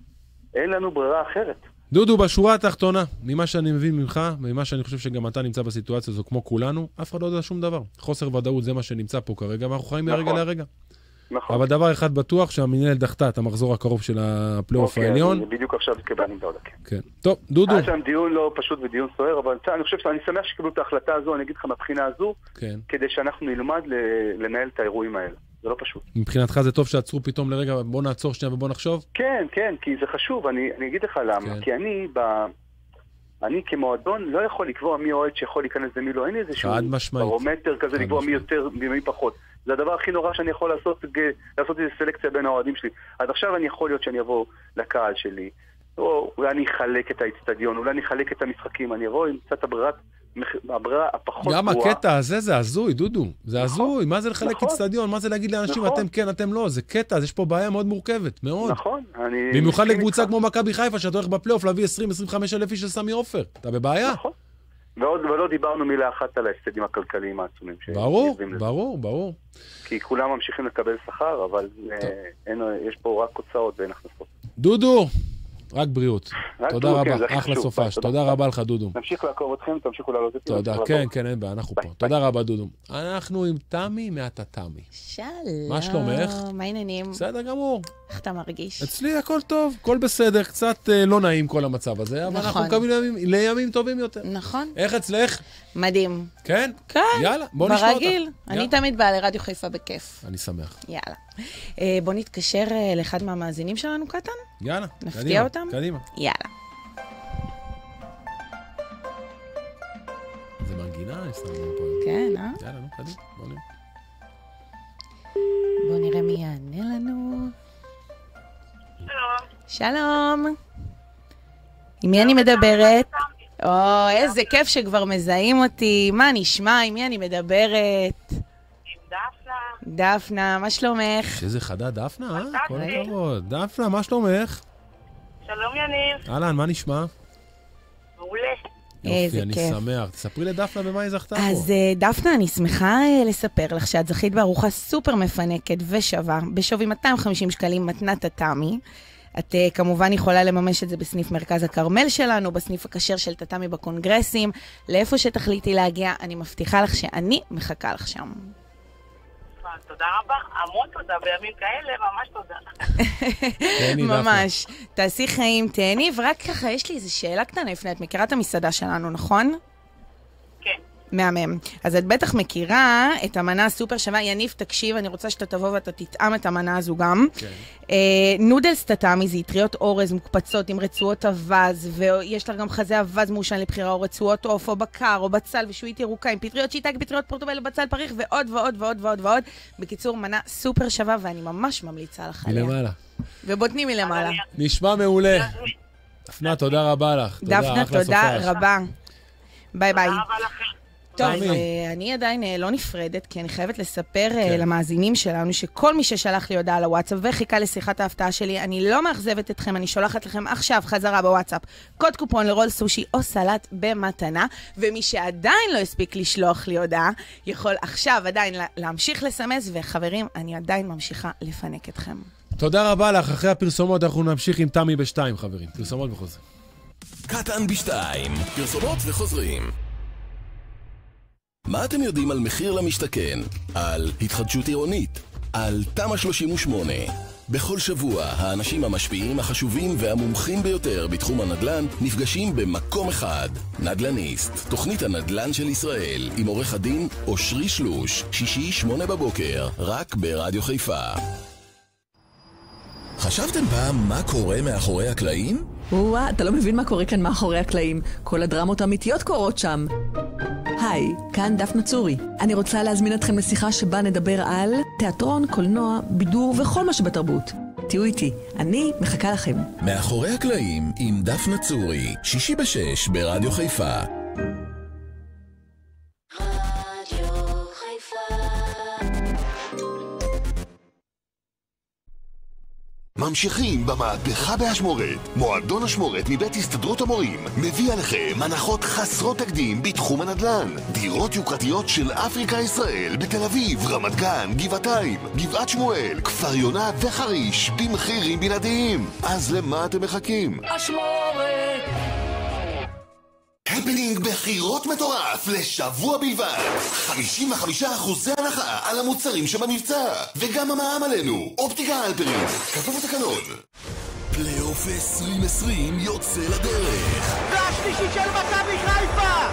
אין לנו ברירה אחרת. דודו, בשורה התחתונה, ממה שאני מבין ממך, וממה שאני חושב שגם אתה נמצא בסיטואציה הזו כמו כולנו, אף אחד לא יודע שום דבר. חוסר ודאות זה מה שנמצא פה כרגע, ואנחנו חיים מהרגע נכון. להרגע. נכון. אבל דבר אחד בטוח, שהמנהל דחתה את המחזור הקרוב של הפלייאוף אוקיי, העליון. אני בדיוק עכשיו קיבלנו את ההודעה. כן. טוב, דודו. היה שם דיון לא פשוט ודיון סוער, אבל אני חושב שאני שמח שקיבלו את ההחלטה הזו, אני אגיד לך מהבחינה הזו, כן. כדי שאנחנו נלמד לנהל את האירועים האלה. זה לא פשוט. מבחינתך זה טוב שעצרו פתאום לרגע, בוא נעצור שנייה ובוא נחשוב? כן, כן, כי זה חשוב, אני, אני אגיד לך למה. כן. כי אני, ב... אני כמועדון לא יכול לקבוע מי אוהד שיכול להיכנס ומי לא. אין לי איזשהו חד משמעית. ברומטר כזה לקבוע מי משמעית. יותר ומי פחות. זה הדבר הכי נורא שאני יכול לעשות, לעשות איזה סלקציה בין האוהדים שלי. אז עכשיו אני יכול להיות שאני אבוא לקהל שלי, או אולי אני אחלק את האיצטדיון, אולי אני אחלק את המשחקים, אני אבוא עם קצת הברירת, הברירה הפחות גם גרועה. הקטע הזה זה הזוי, דודו. זה הזוי, מה זה לחלק נכון. מה זה להגיד לאנשים, נכון. אתם כן, אתם לא? זה קטע, אז יש פה בעיה מאוד מורכבת, מאוד. נכון, אני... במיוחד לקבוצה. כמו מכבי חיפה, שאתה הולך בפלייאוף להביא 20-25 אלף איש לסמי עופר. אתה בבעיה. נכון. ועוד ולא דיברנו מילה אחת על ההפסדים הכלכליים העצומים. ברור. ברור, ברור. כי כולם ממשיכים לקבל שכר, אבל אה, אין, יש פה רק הוצאות ואין הכנסות. דודו, רק בריאות. רק תודה כן, רבה, זה אחלה. סופש. תודה. תודה רבה לך, דודו. נמשיך לעקוב אתכם, תמשיכו לעלות אותי. תודה, נמשיך כן. כן, אין בעיה, אנחנו פה. תודה רבה, דודו. אנחנו עם תמי מהטאטאמי. שלום. מה שלומך? מה העניינים? בסדר גמור. איך אתה מרגיש? אצלי הכל טוב, הכל בסדר, קצת אה, לא נעים כל המצב הזה, אבל אנחנו נכון. מקווים לימים טובים יותר. נכון. איך אצלך? מדהים. כן? כן. יאללה, בוא נשמע אותך. ברגיל. אני יאללה. תמיד באה לרדיו חיפה בכיף. אני שמח. יאללה. אה, בוא נתקשר אה, לאחד מהמאזינים שלנו, קטן. יאללה, נפתיע קדימה, אותם? קדימה. יאללה. זה מנגינה, יש לנו פה. כן, אה? יאללה, נו, קדימה, בוא נראה. בוא נראה מי יענה לנו. שלום. עם מי אני מדברת? או, איזה כיף שכבר מזהים אותי. מה נשמע? עם מי אני מדברת? דפנה, מה שלומך? איזה חדה דפנה, אה? כל הכבוד. דפנה, מה שלומך? שלום יניב, אהלן, מה נשמע? מעולה. איזה יופי, אני כיף. שמח. תספרי לדפנה במה היא זכתה פה. אז אה, דפנה, אני שמחה אה, לספר לך שאת זכית בארוחה סופר מפנקת ושווה, בשווי 250 שקלים מתנת תתמי. את אה, כמובן יכולה לממש את זה בסניף מרכז הכרמל שלנו, בסניף הכשר של תתמי בקונגרסים, לאיפה שתחליטי להגיע, אני מבטיחה לך שאני מחכה לך שם. תודה רבה, המון תודה, בימים כאלה, ממש תודה. ממש. תעשי חיים, תהני, ורק ככה, יש לי איזו שאלה קטנה לפני, את מכירה את המסעדה שלנו, נכון? מהמם. אז את בטח מכירה את המנה הסופר שווה. יניב, תקשיב, אני רוצה שאתה תבוא ואתה תטעם את המנה הזו גם. כן. אה, נודלס טאטאמי זה אטריות אורז מוקפצות עם רצועות אווז, ויש לך גם חזה אווז מעושן לבחירה, או רצועות עוף, או בקר, או בצל, ושעועית ירוקה, עם פטריות שיטאקי, פטריות פורטובל, בצל פריך, ועוד ועוד ועוד ועוד ועוד. בקיצור, מנה סופר שווה, ואני ממש ממליצה לך עליה. מלמעלה. ובוטני מלמעלה. נשמע מעולה. דפנה, תודה רבה לך. דפנה, אחלה תודה. רבה. ביי ביי. טוב. אה, אני עדיין אה, לא נפרדת, כי אני חייבת לספר אה, כן. למאזינים שלנו שכל מי ששלח לי הודעה לוואטסאפ וחיכה לשיחת ההפתעה שלי, אני לא מאכזבת אתכם, אני שולחת לכם עכשיו חזרה בוואטסאפ קוד קופון לרול סושי או סלט במתנה, ומי שעדיין לא הספיק לשלוח לי הודעה, יכול עכשיו עדיין לה- להמשיך לסמס, וחברים, אני עדיין ממשיכה לפנק אתכם. תודה רבה לך. אחרי הפרסומות אנחנו נמשיך עם תמי בשתיים, חברים. פרסומות וחוזרים. קטן בשתיים, פרסומות וחוזרים. מה אתם יודעים על מחיר למשתכן? על התחדשות עירונית? על תמ"א 38? בכל שבוע האנשים המשפיעים, החשובים והמומחים ביותר בתחום הנדל"ן נפגשים במקום אחד. נדל"ניסט, תוכנית הנדל"ן של ישראל, עם עורך הדין אושרי שלוש, שישי שמונה בבוקר, רק ברדיו חיפה. חשבתם פעם מה קורה מאחורי הקלעים? וואה, אתה לא מבין מה קורה כאן מאחורי הקלעים. כל הדרמות האמיתיות קורות שם. היי, כאן דפנה צורי. אני רוצה להזמין אתכם לשיחה שבה נדבר על תיאטרון, קולנוע, בידור וכל מה שבתרבות. תהיו איתי, אני מחכה לכם. מאחורי הקלעים עם דפנה צורי, שישי בשש ברדיו חיפה. ממשיכים במהפכה באשמורת. מועדון אשמורת מבית הסתדרות המורים מביא עליכם הנחות חסרות תקדים בתחום הנדל"ן. דירות יוקרתיות של אפריקה ישראל בתל אביב, רמת גן, גבעתיים, גבעת שמואל, כפר יונה וחריש במחירים בלעדיים. אז למה אתם מחכים? אשמורת! הפנינג בחירות מטורף לשבוע בלבד. 55% הנחה על המוצרים שבמבצע וגם המע"מ עלינו. אופטיקה אלפרין כפוף לתקנון פלייאוף 2020 יוצא לדרך. והשלישית של מכבי חיפה!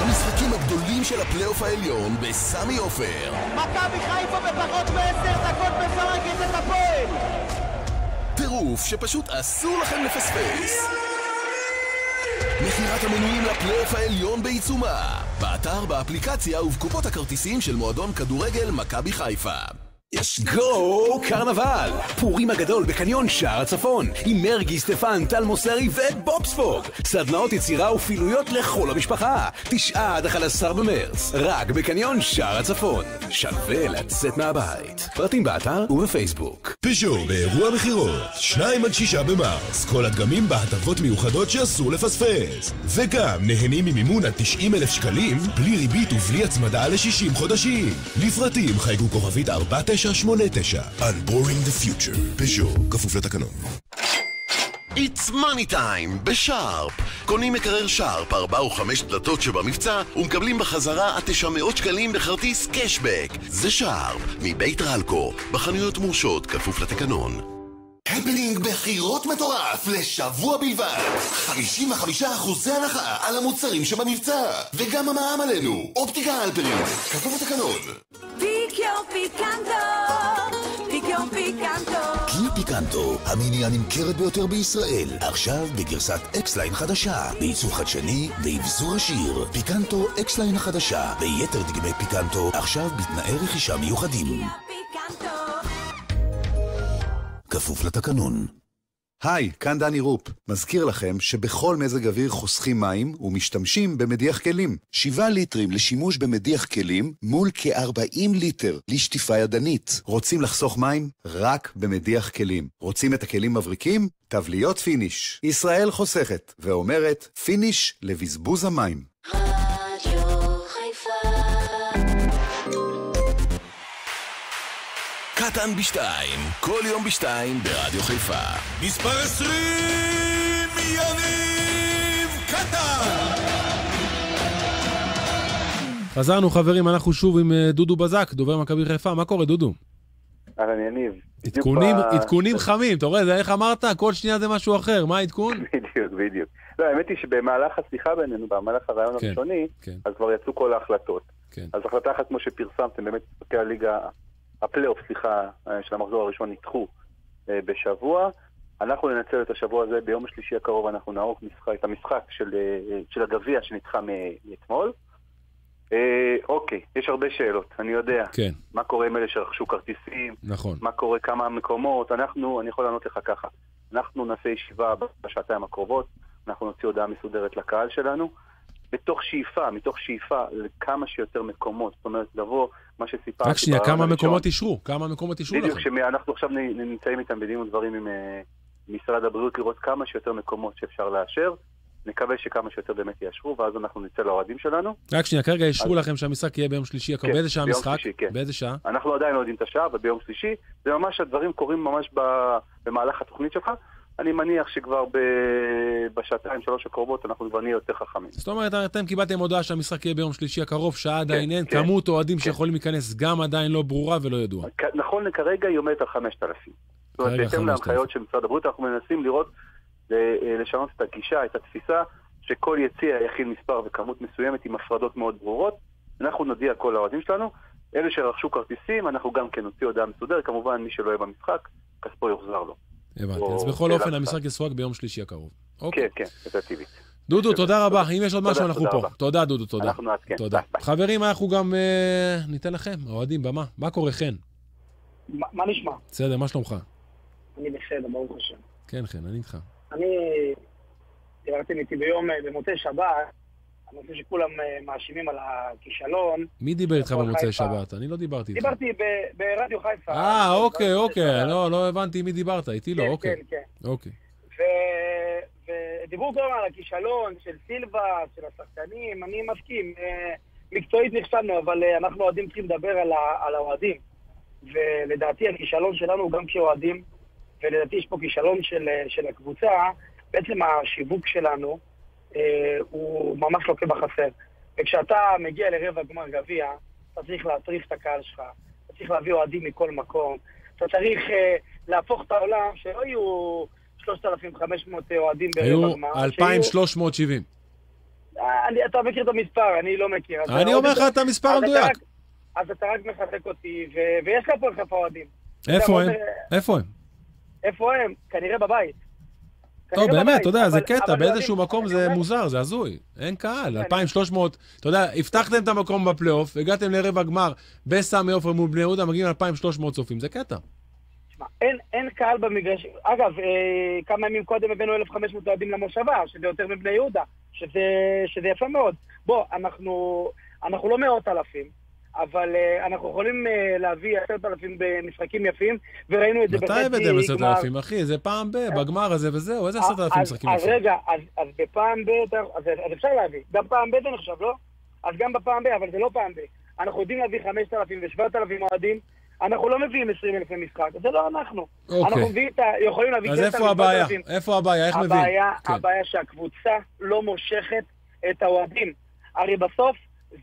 המשחקים הגדולים של הפלייאוף העליון בסמי עופר. מכבי חיפה בפחות מעשר דקות מפרקת את הפועל! טירוף שפשוט אסור לכם לפספס מכירת המנויים לפלייאוף העליון בעיצומה. באתר, באפליקציה ובקופות הכרטיסים של מועדון כדורגל מכבי חיפה יש גו קרנבל! פורים הגדול בקניון שער הצפון עם מרגי, סטפן, טל מוסרי ובובספוג סדנאות יצירה ופעילויות לכל המשפחה. תשעה עד 11 במרץ רק בקניון שער הצפון. שווה לצאת מהבית. פרטים באתר ובפייסבוק. פיז'ו באירוע מכירות, 2 עד 6 במרס, כל הדגמים בהטבות מיוחדות שאסור לפספס. וגם נהנים ממימון עד 90 אלף שקלים, בלי ריבית ובלי הצמדה ל-60 חודשים. לפרטים חייגו כוכבית 4989. Unboring the future, פיז'ו, כפוף לתקנון. It's money time בשארפ. קונים מקרר שארפ, 4 או 5 דלתות שבמבצע, ומקבלים בחזרה עד 900 שקלים בכרטיס קשבק. זה שארפ, מבית רלקו, בחנויות מורשות, כפוף לתקנון. הפנינג בחירות מטורף לשבוע בלבד 55% הנחה על המוצרים שבמבצע וגם המע"מ עלינו אופטיקה אלפרין כפוף לתקנון פיקו פיקנטו! פיקו פיקנטו! קיה פיקנטו, המיני הנמכרת ביותר בישראל, עכשיו בגרסת אקסליין חדשה, בעיצוב חדשני ואבזור עשיר. פיקנטו אקסליין החדשה, ויתר דגמי פיקנטו, עכשיו בתנאי רכישה מיוחדים. כפוף לתקנון. היי, כאן דני רופ. מזכיר לכם שבכל מזג אוויר חוסכים מים ומשתמשים במדיח כלים. 7 ליטרים לשימוש במדיח כלים מול כ-40 ליטר לשטיפה ידנית. רוצים לחסוך מים? רק במדיח כלים. רוצים את הכלים מבריקים? טבליות פיניש. ישראל חוסכת ואומרת פיניש לבזבוז המים. קטן בשתיים, כל יום בשתיים ברדיו חיפה. מספר 20, יניב קטן! חזרנו חברים, אנחנו שוב עם אה, דודו בזק, דובר מכבי חיפה, מה קורה דודו? אהלן יניב. עדכונים, עדכונים חמים, אתה רואה, זה איך אמרת? כל שנייה זה משהו אחר, מה העדכון? בדיוק, בדיוק. לא, האמת היא שבמהלך השיחה בינינו, במהלך הרעיון כן, הראשוני, כן. אז כבר יצאו כל ההחלטות. כן. אז החלטה אחת, כמו שפרסמתם, באמת משחקי הליגה, הפלייאוף, סליחה, אה, של המחזור הראשון נדחו אה, בשבוע. אנחנו ננצל את השבוע הזה, ביום השלישי הקרוב אנחנו נערוך משחק, את המשחק של, אה, של הגביע שנדחה מאתמול. אה, אוקיי, יש הרבה שאלות, אני יודע. כן, מה קורה עם אלה שרכשו כרטיסים? נכון. מה קורה, כמה מקומות, אנחנו, אני יכול לענות לך ככה, אנחנו נעשה ישיבה בשעתיים הקרובות, אנחנו נוציא הודעה מסודרת לקהל שלנו, בתוך שאיפה, מתוך שאיפה לכמה שיותר מקומות, זאת אומרת, לבוא, מה שסיפרתי... רק שנייה, כמה מקומות אישרו? כמה מקומות אישרו בדיוק, לכם? שאנחנו עכשיו נמצאים איתם בדין ודברים עם אה, משרד הבריאות, לראות כמה שיותר מקומות שאפשר לאשר, נקווה שכמה שיותר באמת יאשרו, ואז אנחנו נצא לאוהדים שלנו. רק שנייה, כרגע אישרו אז- לכם שהמשחק יהיה ביום שלישי. כן, באיזה שעה ביום המשחק? שלישי, כן. באיזה שעה? אנחנו עדיין לא יודעים את השעה, וביום שלישי, זה ממש, הדברים קורים ממש ב, במהלך התוכנית שלך. אני מניח שכבר ב, בשעתיים, שלוש הקרובות, אנחנו כבר נהיה יותר חכמים. זאת אומרת, אתם קיבלתם הודעה שהמשחק יהיה ביום שלישי הקרוב, שעה עדיין אין, כן, כמות אוהדים שיכולים להיכנס גם עדיין לא ברורה ולא ידועה. נכון לכרגע היא עומדת על 5,000. זאת אומרת, כרגע בהתאם 5,000. להנחיות של משרד הבריאות, אנחנו מנסים לראות, אה, לשנות את הגישה, את התפיסה, שכל יציע יכיל מספר וכמות מסוימת עם הפרדות מאוד ברורות. אנחנו נודיע כל האוהדים שלנו. אלה שרכשו כרטיסים, אנחנו גם כן נוציא הודעה מסודרת. כמובן, מי שלא יהיה במשחק, כספו יוחזר לו. הבנתי. אז בכל שאלה אופן. המשחק יסורק ביום שלישי הקרוב. כן, כן, זה טבעית. דודו, תודה רבה. אם יש עוד משהו, אנחנו פה. תודה, דודו, תודה. אנחנו נעדכן. תודה. חברים, אנחנו גם אה, ניתן לכם, האוהדים, במה. מה קורה, חן? מה נשמע? בסדר, מה שלומך? אני בסדר, ברוך השם. כן, חן, אני איתך. אני, תראתם איתי ביום, אה, במוצאי שבת, אני חושב שכולם אה, מאשימים על הכישלון. מי דיבר איתך במוצאי. שבת? אני לא דיברתי איתך. דיברתי ברדיו חיפה. אה, אוקיי, אוקיי, שבת. לא, לא הבנתי מי דיברת, איתי לא, כן, אוקיי. כן, כן. אוקיי. ו- ודיברו כל הזמן על הכישלון של סילבה, של השחקנים, אני מסכים. אה, מקצועית נכשלנו, אבל אה, אנחנו אוהדים צריכים לדבר על האוהדים. ולדעתי הכישלון שלנו הוא גם כאוהדים, ולדעתי יש פה כישלון של, של הקבוצה. בעצם השיווק שלנו הוא ממש לוקה בחסר. וכשאתה מגיע לרבע גמר גביע, אתה צריך להטריף את הקהל שלך, אתה צריך להביא אוהדים מכל מקום, אתה צריך אה, להפוך את העולם, שלא יהיו 3,500 אוהדים ברבע היו גמר. 2,370. שיהיו- אה, אני- אתה מכיר את המספר, אני לא מכיר. אני אומר לך את המספר המדויק. אז אתה רק מחזק אותי, ו- ויש פה חיפה אוהדים. איפה הם? איפה הם? איפה הם? כנראה בבית. טוב, באמת, אתה יודע, זה קטע, אבל באיזשהו מקום זה מוזר, זה הזוי. אין קהל, 2,300, אתה יודע, הבטחתם את המקום בפלייאוף, הגעתם לרבע גמר בסמי עופר מול בני יהודה, מגיעים 2,300 צופים, זה קטע. אין, אין קהל במגרש. אגב, אה, כמה ימים קודם הבאנו 1,500 אוהדים למושבה, שזה יותר מבני יהודה, שזה, שזה יפה מאוד. בוא, אנחנו, אנחנו לא מאות אלפים, אבל אה, אנחנו יכולים אה, להביא עשרת אלפים במשחקים יפים, וראינו את זה מתי בחצי הבאתם עשרת גמר. אלפים, אחי? זה פעם ב, בגמר הזה וזהו, איזה עשרת אלפים אז- משחקים אז יפים? רגע, אז, אז בפעם ב', אז, אז אפשר להביא. גם פעם ב' זה נחשב, לא? אז גם בפעם ב', אבל זה לא פעם ב'. אנחנו יודעים להביא 5,000 ו-7,000 אוהדים, אנחנו לא מביאים 20,000 למשחק, זה לא אנחנו. אוקיי. אנחנו מביאים את ה... יכולים להביא אז 6,000, איפה הבעיה? 7,000. איפה הבעיה? איך מביאים? הבעיה, כן. הבעיה שהקבוצה לא מושכת את האוהדים. הרי בסוף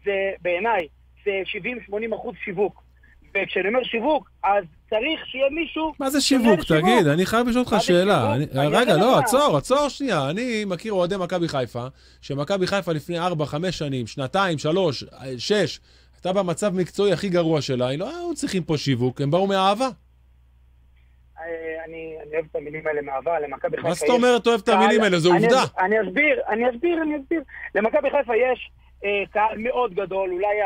זה, בעיניי, 70-80 אחוז שיווק. וכשאני אומר שיווק, אז צריך שיהיה מישהו... מה זה שיווק? תגיד, אני חייב לשאול אותך מה שאלה. אני- אני רגע, לא. עצור, עצור שנייה. אני מכיר אוהדי מכבי חיפה, שמכבי חיפה לפני 4-5 שנים, שנתיים, שלוש, שש, הייתה במצב מקצועי הכי גרוע שלה, היא לא היו צריכים פה שיווק, הם באו מאהבה. אה, אני אני אוהב את המילים האלה מאהבה, למכבי חיפה מה יש... זאת אומרת אוהב את המילים האלה? זו עובדה. אני אסביר, אני אסביר, אני אסביר. למכבי חיפה יש אה, קהל מאוד גדול, אולי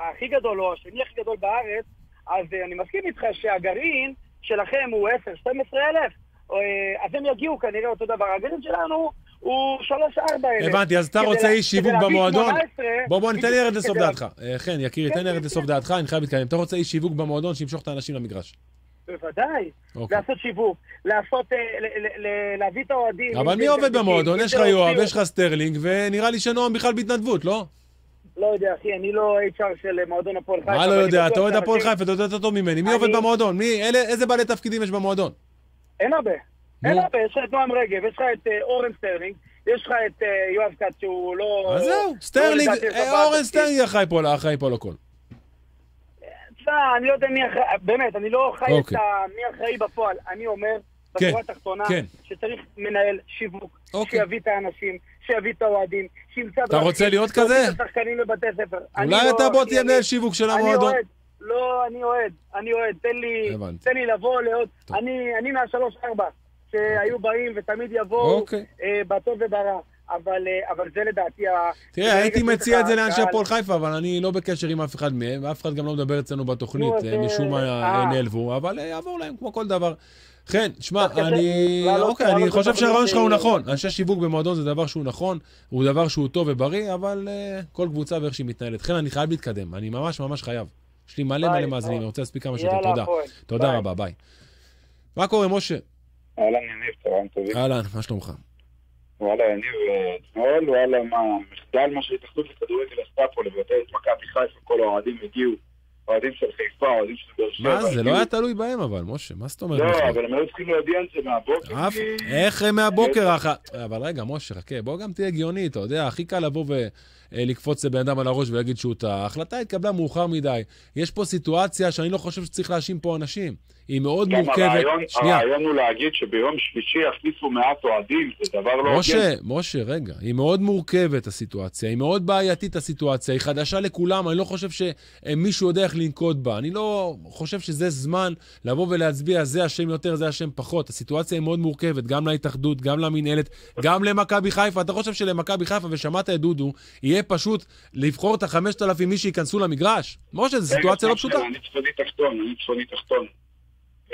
הכי גדול או השני הכי גדול בארץ, אז אה, אני מסכים איתך שהגרעין שלכם הוא 10-12 אלף, אה, אז הם יגיעו כנראה אותו דבר. הגרעין שלנו הוא 3-4 אלף. הבנתי, אז אתה רוצה איש שיווק במועדון? 18, בוא, בוא, ניתן לי לרדת לסוף דעתך. אה, חן, יקירי, כן, תן לי לרדת לסוף דעתך, אני חייב להתקדם. אתה רוצה איש שיווק במועדון שימשוך את האנשים למגרש. בוודאי. אוקיי. לעשות שיווק, לעשות, אה, להביא את האוהדים. אבל מי עובד במועדון? יש לך יואב. יש לך סטרלינג, ונראה לי שנועם בכלל בהתנדבות, לא? לא יודע, אחי, אני לא HR של מועדון הפועל חיפה. מה לא יודע? אתה אוהד הפועל חיפה, אתה יודע יותר טוב ממני. מי עובד במועדון? איזה בעלי תפקידים יש במועדון? אין הרבה. אין הרבה, יש לך את נועם רגב, יש לך את אה, אורן סטרלינג, יש לך את אה, יואב כץ שהוא לא... אז זהו, לא סטרלינג, סבבה, אורן. סטרלינג אחראי פה אחראי פה לכל. תשמע, אני לא יודע מי אחראי, באמת, אני לא חי את אוקיי. מי אחראי בפועל. אני אומר, כן, בשורה התחתונה, כן. שצריך מנהל שיווק, אוקיי. שיביא את האנשים, שיביא את האוהדים, שימצא... אתה רוצה להיות כזה? אולי לא- אתה בוא תהיה מנהל שיווק של המועדון. לא, אני אוהד, אני אוהד, תן לי. תן לי לבוא לעוד, אני, אני מהשלוש-ארבע, שהיו באים ותמיד יבואו, אוקיי. אה, בטוב וברע, אבל, אה, אבל זה לדעתי ה... תראה, הייתי מציע את זה לאנשי הפועל חיפה, אבל אני לא בקשר עם אף אחד מהם, ואף אחד גם לא מדבר אצלנו בתוכנית, אה, משום מה אה. נעלבו, אבל יעבור להם כמו כל דבר. כן, שמע, אני... אוקיי, אני חושב בתוכנית, שהרעיון שלך הוא נכון. אנשי שיווק במועדון זה דבר שהוא נכון, הוא דבר שהוא טוב ובריא, אבל כל קבוצה ואיך שהיא מתנהלת. לכן אני חייב להתקדם, אני ממש ממש חייב. יש לי מלא מלא מאזינים. אני רוצה להספיק כמה שיותר. תודה. תודה. רבה, ביי. מה קורה, משה? אהלן יניב, צהריים טובים. אהלן, מה שלומך? וואלה יניב, אה, אתמול, וואלה מה, מחדל מה שההתאחדות לכדורגל עשתה פה לבטל את מכבי חיפה, כל האוהדים הגיעו, אוהדים של חיפה, אוהדים של באר שבע. מה, זה לא הגיעו. היה תלוי בהם אבל, משה, מה זאת אומרת? לא? אבל הם היו צריכים להודיע על זה מהבוקר. אף, כי- איך מהבוקר אח... אבל רגע, משה, חכה, בוא גם תהיה הגיוני, אתה יודע, הכי קל לבוא ולקפוץ לבן אדם על הראש ולהגיד שהוא טעה. ההחלטה התקבלה מאוחר מדי. יש פה סיטואציה שאני לא חושב שצריך להאשים פה אנשים. היא מאוד מורכבת. הרעיון, שנייה, הרעיון הוא להגיד שביום שלישי יכניסו מעט אוהדים, זה דבר לא... משה, הוגן. משה, רגע, היא מאוד מורכבת הסיטואציה, היא מאוד בעייתית הסיטואציה, היא חדשה לכולם, אני לא חושב שמישהו יודע איך לנקוט בה. אני לא חושב שזה זמן לבוא ולהצביע, זה אשם יותר, זה אשם פחות. הסיטואציה היא מאוד מורכבת, גם להתאחדות, גם למינהלת, גם למכבי חיפה. אתה חושב שלמכבי חיפה, ושמעת את דודו, יהיה פשוט לבחור את החמשת אלפים מי שייכנסו למגרש? משה, זו סיטואציה לא פשוטה. אני צפוני תחתון, אני צפוני תחתון.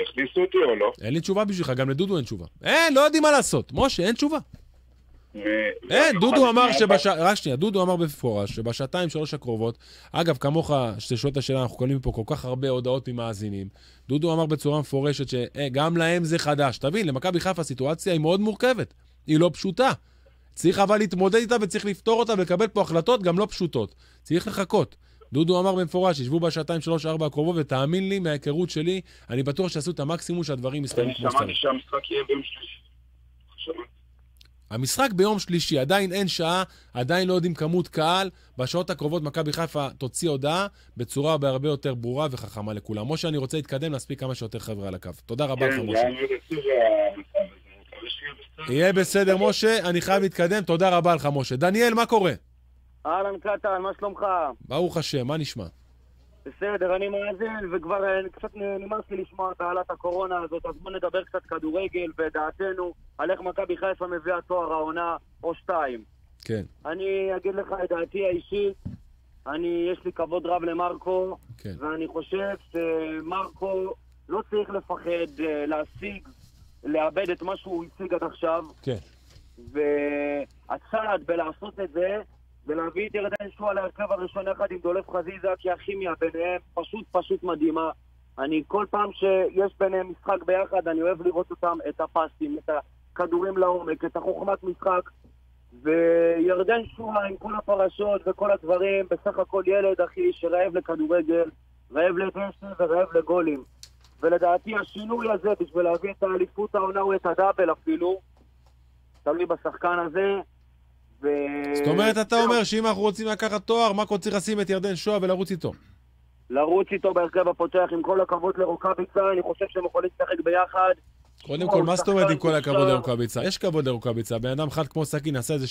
הכניסו אותי או לא? אין לי תשובה בשבילך, גם לדודו אין תשובה. אין, לא יודעים מה לעשות. משה, אין תשובה. אין, דודו אמר שבש... רק שנייה, דודו אמר במפורש שבשעתיים שלוש הקרובות, אגב, כמוך, שאתה שואל את השאלה, אנחנו קוראים פה כל כך הרבה הודעות ממאזינים, דודו אמר בצורה מפורשת שגם להם זה חדש. תבין, למכבי חיפה הסיטואציה היא מאוד מורכבת, היא לא פשוטה. צריך אבל להתמודד איתה וצריך לפתור אותה ולקבל פה החלטות גם לא פשוטות. צריך לחכות. דודו אמר במפורש, ישבו בשעתיים, שלוש, ארבע הקרובות, ותאמין לי, מההיכרות שלי, אני בטוח שעשו את המקסימום שהדברים יסתיימו כמו שמעתי שצריך. שהמשחק יהיה ביום שלישי. המשחק ביום שלישי, עדיין אין שעה, עדיין לא יודעים כמות קהל. בשעות הקרובות מכבי חיפה תוציא הודעה בצורה הרבה יותר ברורה וחכמה לכולם. משה, אני רוצה להתקדם, להספיק כמה שיותר חבר'ה על הקו. תודה רבה לך, כן, משה. בסדר. יהיה בסדר, משה, אני חייב להתקדם, תודה רבה לך, משה. דניאל, מה קורה? אהלן קטן, מה שלומך? ברוך השם, מה נשמע? בסדר, אני מאזין, וכבר אה, קצת נמאס לי לשמוע את העלת הקורונה הזאת, אז בוא נדבר קצת כדורגל ודעתנו על איך מכבי חיפה מביאה תואר העונה או שתיים. כן. אני אגיד לך את דעתי האישית, אני, יש לי כבוד רב למרקו, כן. ואני חושב שמרקו לא צריך לפחד אה, להשיג, לאבד את מה שהוא השיג עד עכשיו, כן. והצעד בלעשות את זה, ולהביא את ירדן שועה להרכב הראשון יחד עם דולף חזיזה, כי הכימיה ביניהם פשוט פשוט מדהימה. אני כל פעם שיש ביניהם משחק ביחד, אני אוהב לראות אותם, את הפסים, את הכדורים לעומק, את החוכמת משחק. וירדן שועה עם כל הפרשות וכל הדברים, בסך הכל ילד, אחי, שרעב לכדורגל, רעב לדשא ורעב לגולים. ולדעתי השינוי הזה, בשביל להביא את האליפות העונה או את הדאבל אפילו, תלוי בשחקן הזה. ו... זאת אומרת, אתה אומר שאם אנחנו רוצים לקחת תואר, מרקו צריך לשים את ירדן שועה ולרוץ איתו. לרוץ איתו בהרכב הפותח, עם כל הכבוד לרוקאביצה, אני חושב שהם יכולים לשחק ביחד. קודם כל, מה זאת אומרת עם כל הכבוד לרוקאביצה? יש כבוד לרוקאביצה. בן אדם חד כמו סכין עשה איזה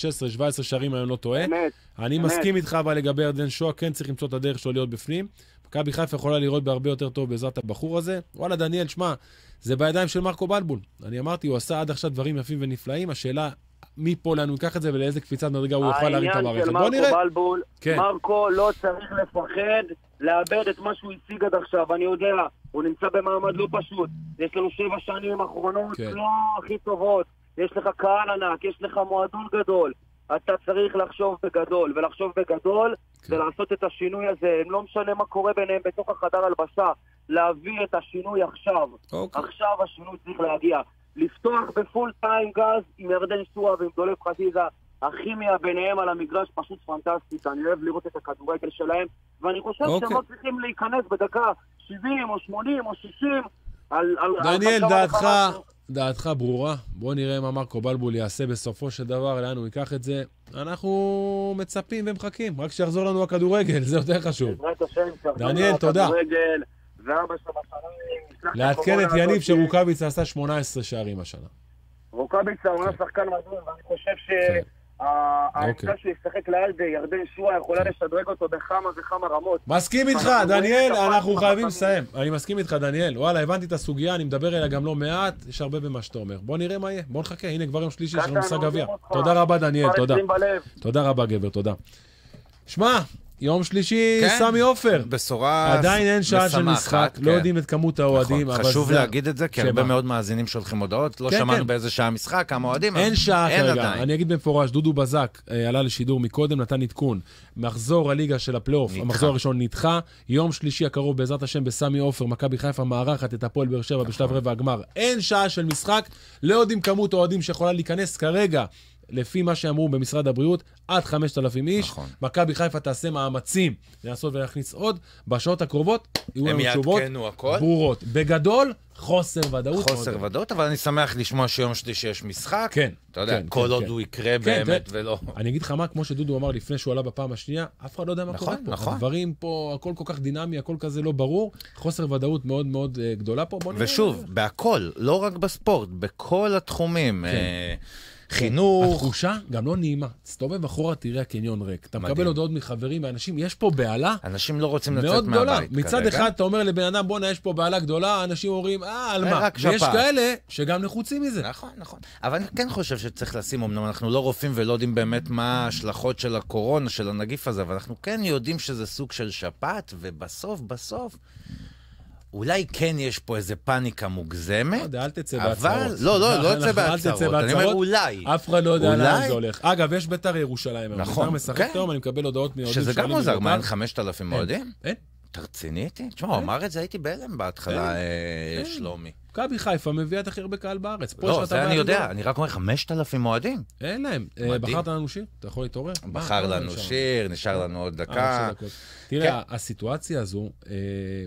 16-17 שערים, אני לא טועה. אמת. אני. מסכים איתך, אבל לגבי ירדן שועה, כן צריך למצוא את הדרך שלו להיות בפנים. מכבי חיפה יכולה לראות בהרבה יותר טוב בעזרת הבחור הזה. וואלה, דניאל, שמע, זה בידיים של מרקו בלבול. אני אמרתי, הוא עשה עד עכשיו דברים יפים ונפלאים. השאלה, מפה לאן הוא ייקח את זה ולאיזה קפיצת מדרגה הוא יוכל להרים את העניין המערכת. של בוא נראה. מרקו בלבול, כן. מרקו לא צריך לפחד לאבד את מה שהוא השיג עד עכשיו. אני יודע, הוא נמצא במעמד לא פשוט. יש לנו שבע שנים אחרונות כן. לא הכי טובות. יש לך קהל ענק, יש לך מועדון גדול. אתה צריך לחשוב בגדול, ולחשוב בגדול כן. זה לעשות את השינוי הזה. לא משנה מה קורה ביניהם בתוך החדר הלבשה, להביא את השינוי עכשיו. אוקיי. עכשיו השינוי צריך להגיע. לפתוח בפול טיים גז עם ירדן שועה ועם דולב חזיזה. הכימיה ביניהם על המגרש פשוט פנטסטית. אני אוהב לראות את הכדורגל שלהם, ואני חושב אוקיי. שהם לא צריכים להיכנס בדקה 70 או 80 או 60 על... על דניאל, על דעתך, דעתך ברורה. בוא נראה מה מרקו בלבול יעשה בסופו של דבר, לאן הוא ייקח את זה. אנחנו מצפים ומחכים, רק שיחזור לנו הכדורגל, זה יותר חשוב. בעזרת השם, שיחזור דניאל, לנו תודה. הכדורגל, את לעדכן את יניב. שרוקאביצה עשה 18 שערים השנה. רוקאביצה הוא היה שחקן מדהים, ואני חושב אוקיי. שהעמדה שהוא ישחק ליד ירדן שועה יכולה לשדרג אותו בכמה וכמה רמות. מסכים איתך, דניאל, אנחנו חייבים. לסיים. אני מסכים איתך, דניאל. וואלה, הבנתי את הסוגיה, אני מדבר אליה גם לא מעט, יש הרבה במה שאתה אומר. בוא נראה מה יהיה, בוא נחכה, הנה כבר יום שלישי, יש לנו משחק אוהבים גביע. אותך. תודה רבה, דניאל, תודה. 20 בלב. תודה רבה, גבר, תודה. שמע, יום שלישי, כן, סמי עופר. בשורה עדיין אין שעה של משחק, לא כן. יודעים את כמות האוהדים, נכון, חשוב זה- להגיד את זה, כי שמה? הרבה מאוד מאזינים שולחים הודעות, לא כן, שמענו כן. באיזה שעה משחק, כמה אוהדים. אין אז שעה אין כרגע. עדיין. אני אגיד במפורש, דודו בזק אה, עלה לשידור מקודם, נתן עדכון. מחזור הליגה של הפלייאוף. המחזור הראשון נדחה. יום שלישי הקרוב, בעזרת השם, בסמי עופר, מכבי חיפה מארחת את הפועל באר שבע בשלב רבע הגמר. אין שעה של משחק, לא יודעים כמות אוהדים שיכולה להיכנס כרגע. לפי מה שאמרו במשרד הבריאות, עד 5,000 איש. נכון. מכבי חיפה תעשה מאמצים לנסות ולהכניס עוד. בשעות הקרובות יהיו לנו תשובות הכל. ברורות. בגדול, חוסר ודאות. חוסר. ודאות, אבל אני שמח לשמוע שיום שלישי יש משחק. כן. אתה יודע, כן, כל כן, עוד כן. הוא יקרה כן, באמת תראה, ולא... אני אגיד לך מה, כמו שדודו אמר לפני שהוא עלה בפעם השנייה, אף אחד לא יודע מה נכון, קורה פה. נכון. הדברים פה, הכל כל כך דינמי, הכל כזה לא ברור, חוסר ודאות מאוד מאוד אה, גדולה פה. בוא נראה. ושוב, בהכל, לא רק בספורט, בכל התחומים. כן. אה, חינוך. התחושה גם לא נעימה. תסתובב אחורה, תראה הקניון ריק. אתה. מקבל הודעות מחברים, מאנשים, יש פה בהלה. אנשים לא רוצים לצאת מהבית גדולה. מצד כרגע. אחד אתה אומר לבן אדם, בואנה, יש פה בהלה גדולה, אנשים אומרים, אה, על מה? ויש. כאלה שגם לחוצים מזה. נכון, נכון. אבל אני כן חושב שצריך לשים, אמנם אנחנו לא רופאים ולא יודעים באמת מה ההשלכות של הקורונה, של הנגיף הזה, אבל אנחנו כן יודעים שזה סוג של שפעת, ובסוף, בסוף, אולי כן יש פה איזה פאניקה מוגזמת, לא יודע, אל תצא אבל... בהצהרות. לא, לא, לא תצא בהצהרות. אני אומר. אולי. אף אחד לא יודע לאן? זה הולך. אגב, יש ביתר ירושלים. נכון, ביתר משחק כן. היום, אני מקבל הודעות מאוהדים שזה גם מוזר. מה, אין 5,000 אין, אוהדים? אין. אתה רציני איתי? תשמע, הוא אמר את זה, הייתי בהלם בהתחלה, אה, שלומי. מכבי חיפה מביאה את הכי הרבה קהל בארץ. לא, זה אני יודע, הגדולה. אני רק אומר 5,000 אוהדים. אין להם. אה, מדהים. בחרת לנו שיר? אתה יכול להתעורר? בחר מה לנו נשאר? שיר, נשאר לנו עוד אה, דקה. תראה, הסיטואציה הזו אה,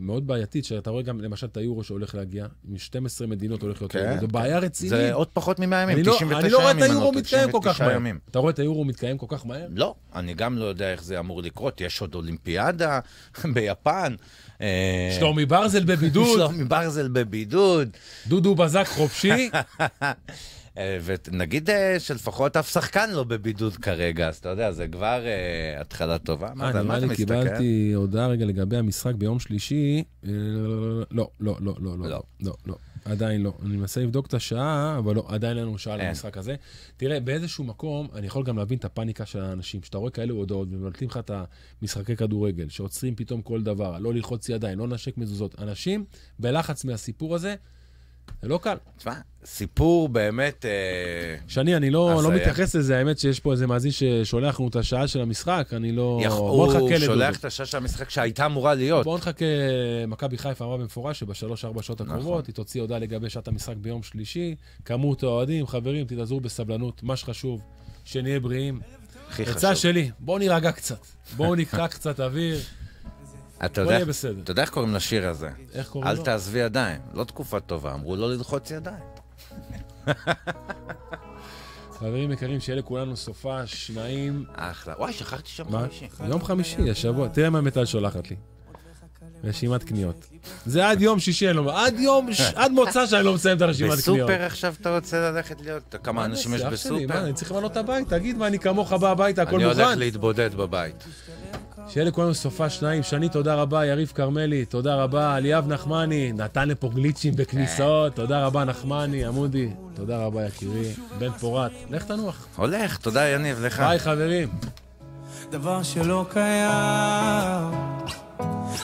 מאוד בעייתית, שאתה רואה גם למשל את היורו שהולך להגיע, עם 12 מדינות הולך להיות כן. זו כן. בעיה רצינית. זה עוד פחות מ-100 ימים, אני לא- 99 אני לא רואה את ימים, היורו לא- מתקיים כל כך 99 מהר. ימים. אתה רואה את היורו מתקיים כל כך מהר? לא, אני גם לא יודע איך זה אמור לקרות, יש עוד אולימפיאדה ביפן. אה, שלומי ברזל בבידוד. שלומי ברזל בבידוד. דודו בזק חופשי. אה, ונגיד אה, שלפחות אף שחקן לא בבידוד כרגע, אז אתה יודע, זה כבר אה, התחלה טובה. מה אתה מסתכל? קיבלתי הודעה רגע לגבי המשחק ביום שלישי. אה, לא, לא, לא, לא, לא, לא, לא. עדיין לא. אני מנסה לבדוק את השעה, אבל לא, עדיין אין לנו שעה אין. למשחק הזה. תראה, באיזשהו מקום, אני יכול גם להבין את הפאניקה של האנשים. שאתה רואה כאלה הודעות ומבטלים לך את המשחקי כדורגל, שעוצרים פתאום כל דבר, לא ללחוץ ידיים, לא לנשק מזוזות. אנשים בלחץ מהסיפור הזה, זה לא קל. תשמע, סיפור באמת... אה, שני, אני לא, לא. מתייחס לזה, האמת שיש פה איזה מאזין ששולח לנו את השעה של המשחק, אני לא... בוא נחכה הוא. שולח את השעה של המשחק שהייתה אמורה להיות. בואו נחכה, מכבי חיפה אמרה במפורש שבשלוש-ארבע שעות נכון. הקרובות היא תוציא הודעה לגבי שעת המשחק ביום שלישי. כמות האוהדים, חברים, תתעזרו בסבלנות, מה שחשוב, שנהיה בריאים. הכי עצה חשוב. שלי, בואו נירגע קצת. בואו נקרא קצת אוויר. אתה יודע. אתה יודע איך קוראים לשיר הזה? איך קוראים אל לו? תעזבי ידיים. לא תקופה טובה, אמרו לא ללחוץ ידיים. חברים יקרים, שיהיה לכולנו סופש, נעים. אחלה. וואי, שכחתי שם מה? חמישי. יום חמישי, השבוע. תראה מה מיטל שולחת לי. רשימת קניות. זה עד יום שישי, אני לא... עד יום, עד מוצא שאני לא מסיים את הרשימת קניות. בסופר עכשיו אתה רוצה ללכת להיות? כמה מה אנשים יש בסופר? אני צריך למנות את הבית, תגיד מה, אני כמוך בא הביתה, הכל אני הולך מוכן. להתבודד בבית. שיהיה לכולנו סופה שניים. שני, תודה רבה, יריב כרמלי, תודה רבה, אליאב נחמני, נתן לפה גליצ'ים בכניסות, תודה רבה, נחמני, עמודי, תודה רבה, יקירי, בן פורת, לך תנוח. הולך, תודה יניב, לך. ביי, חברים. דבר שלא קיים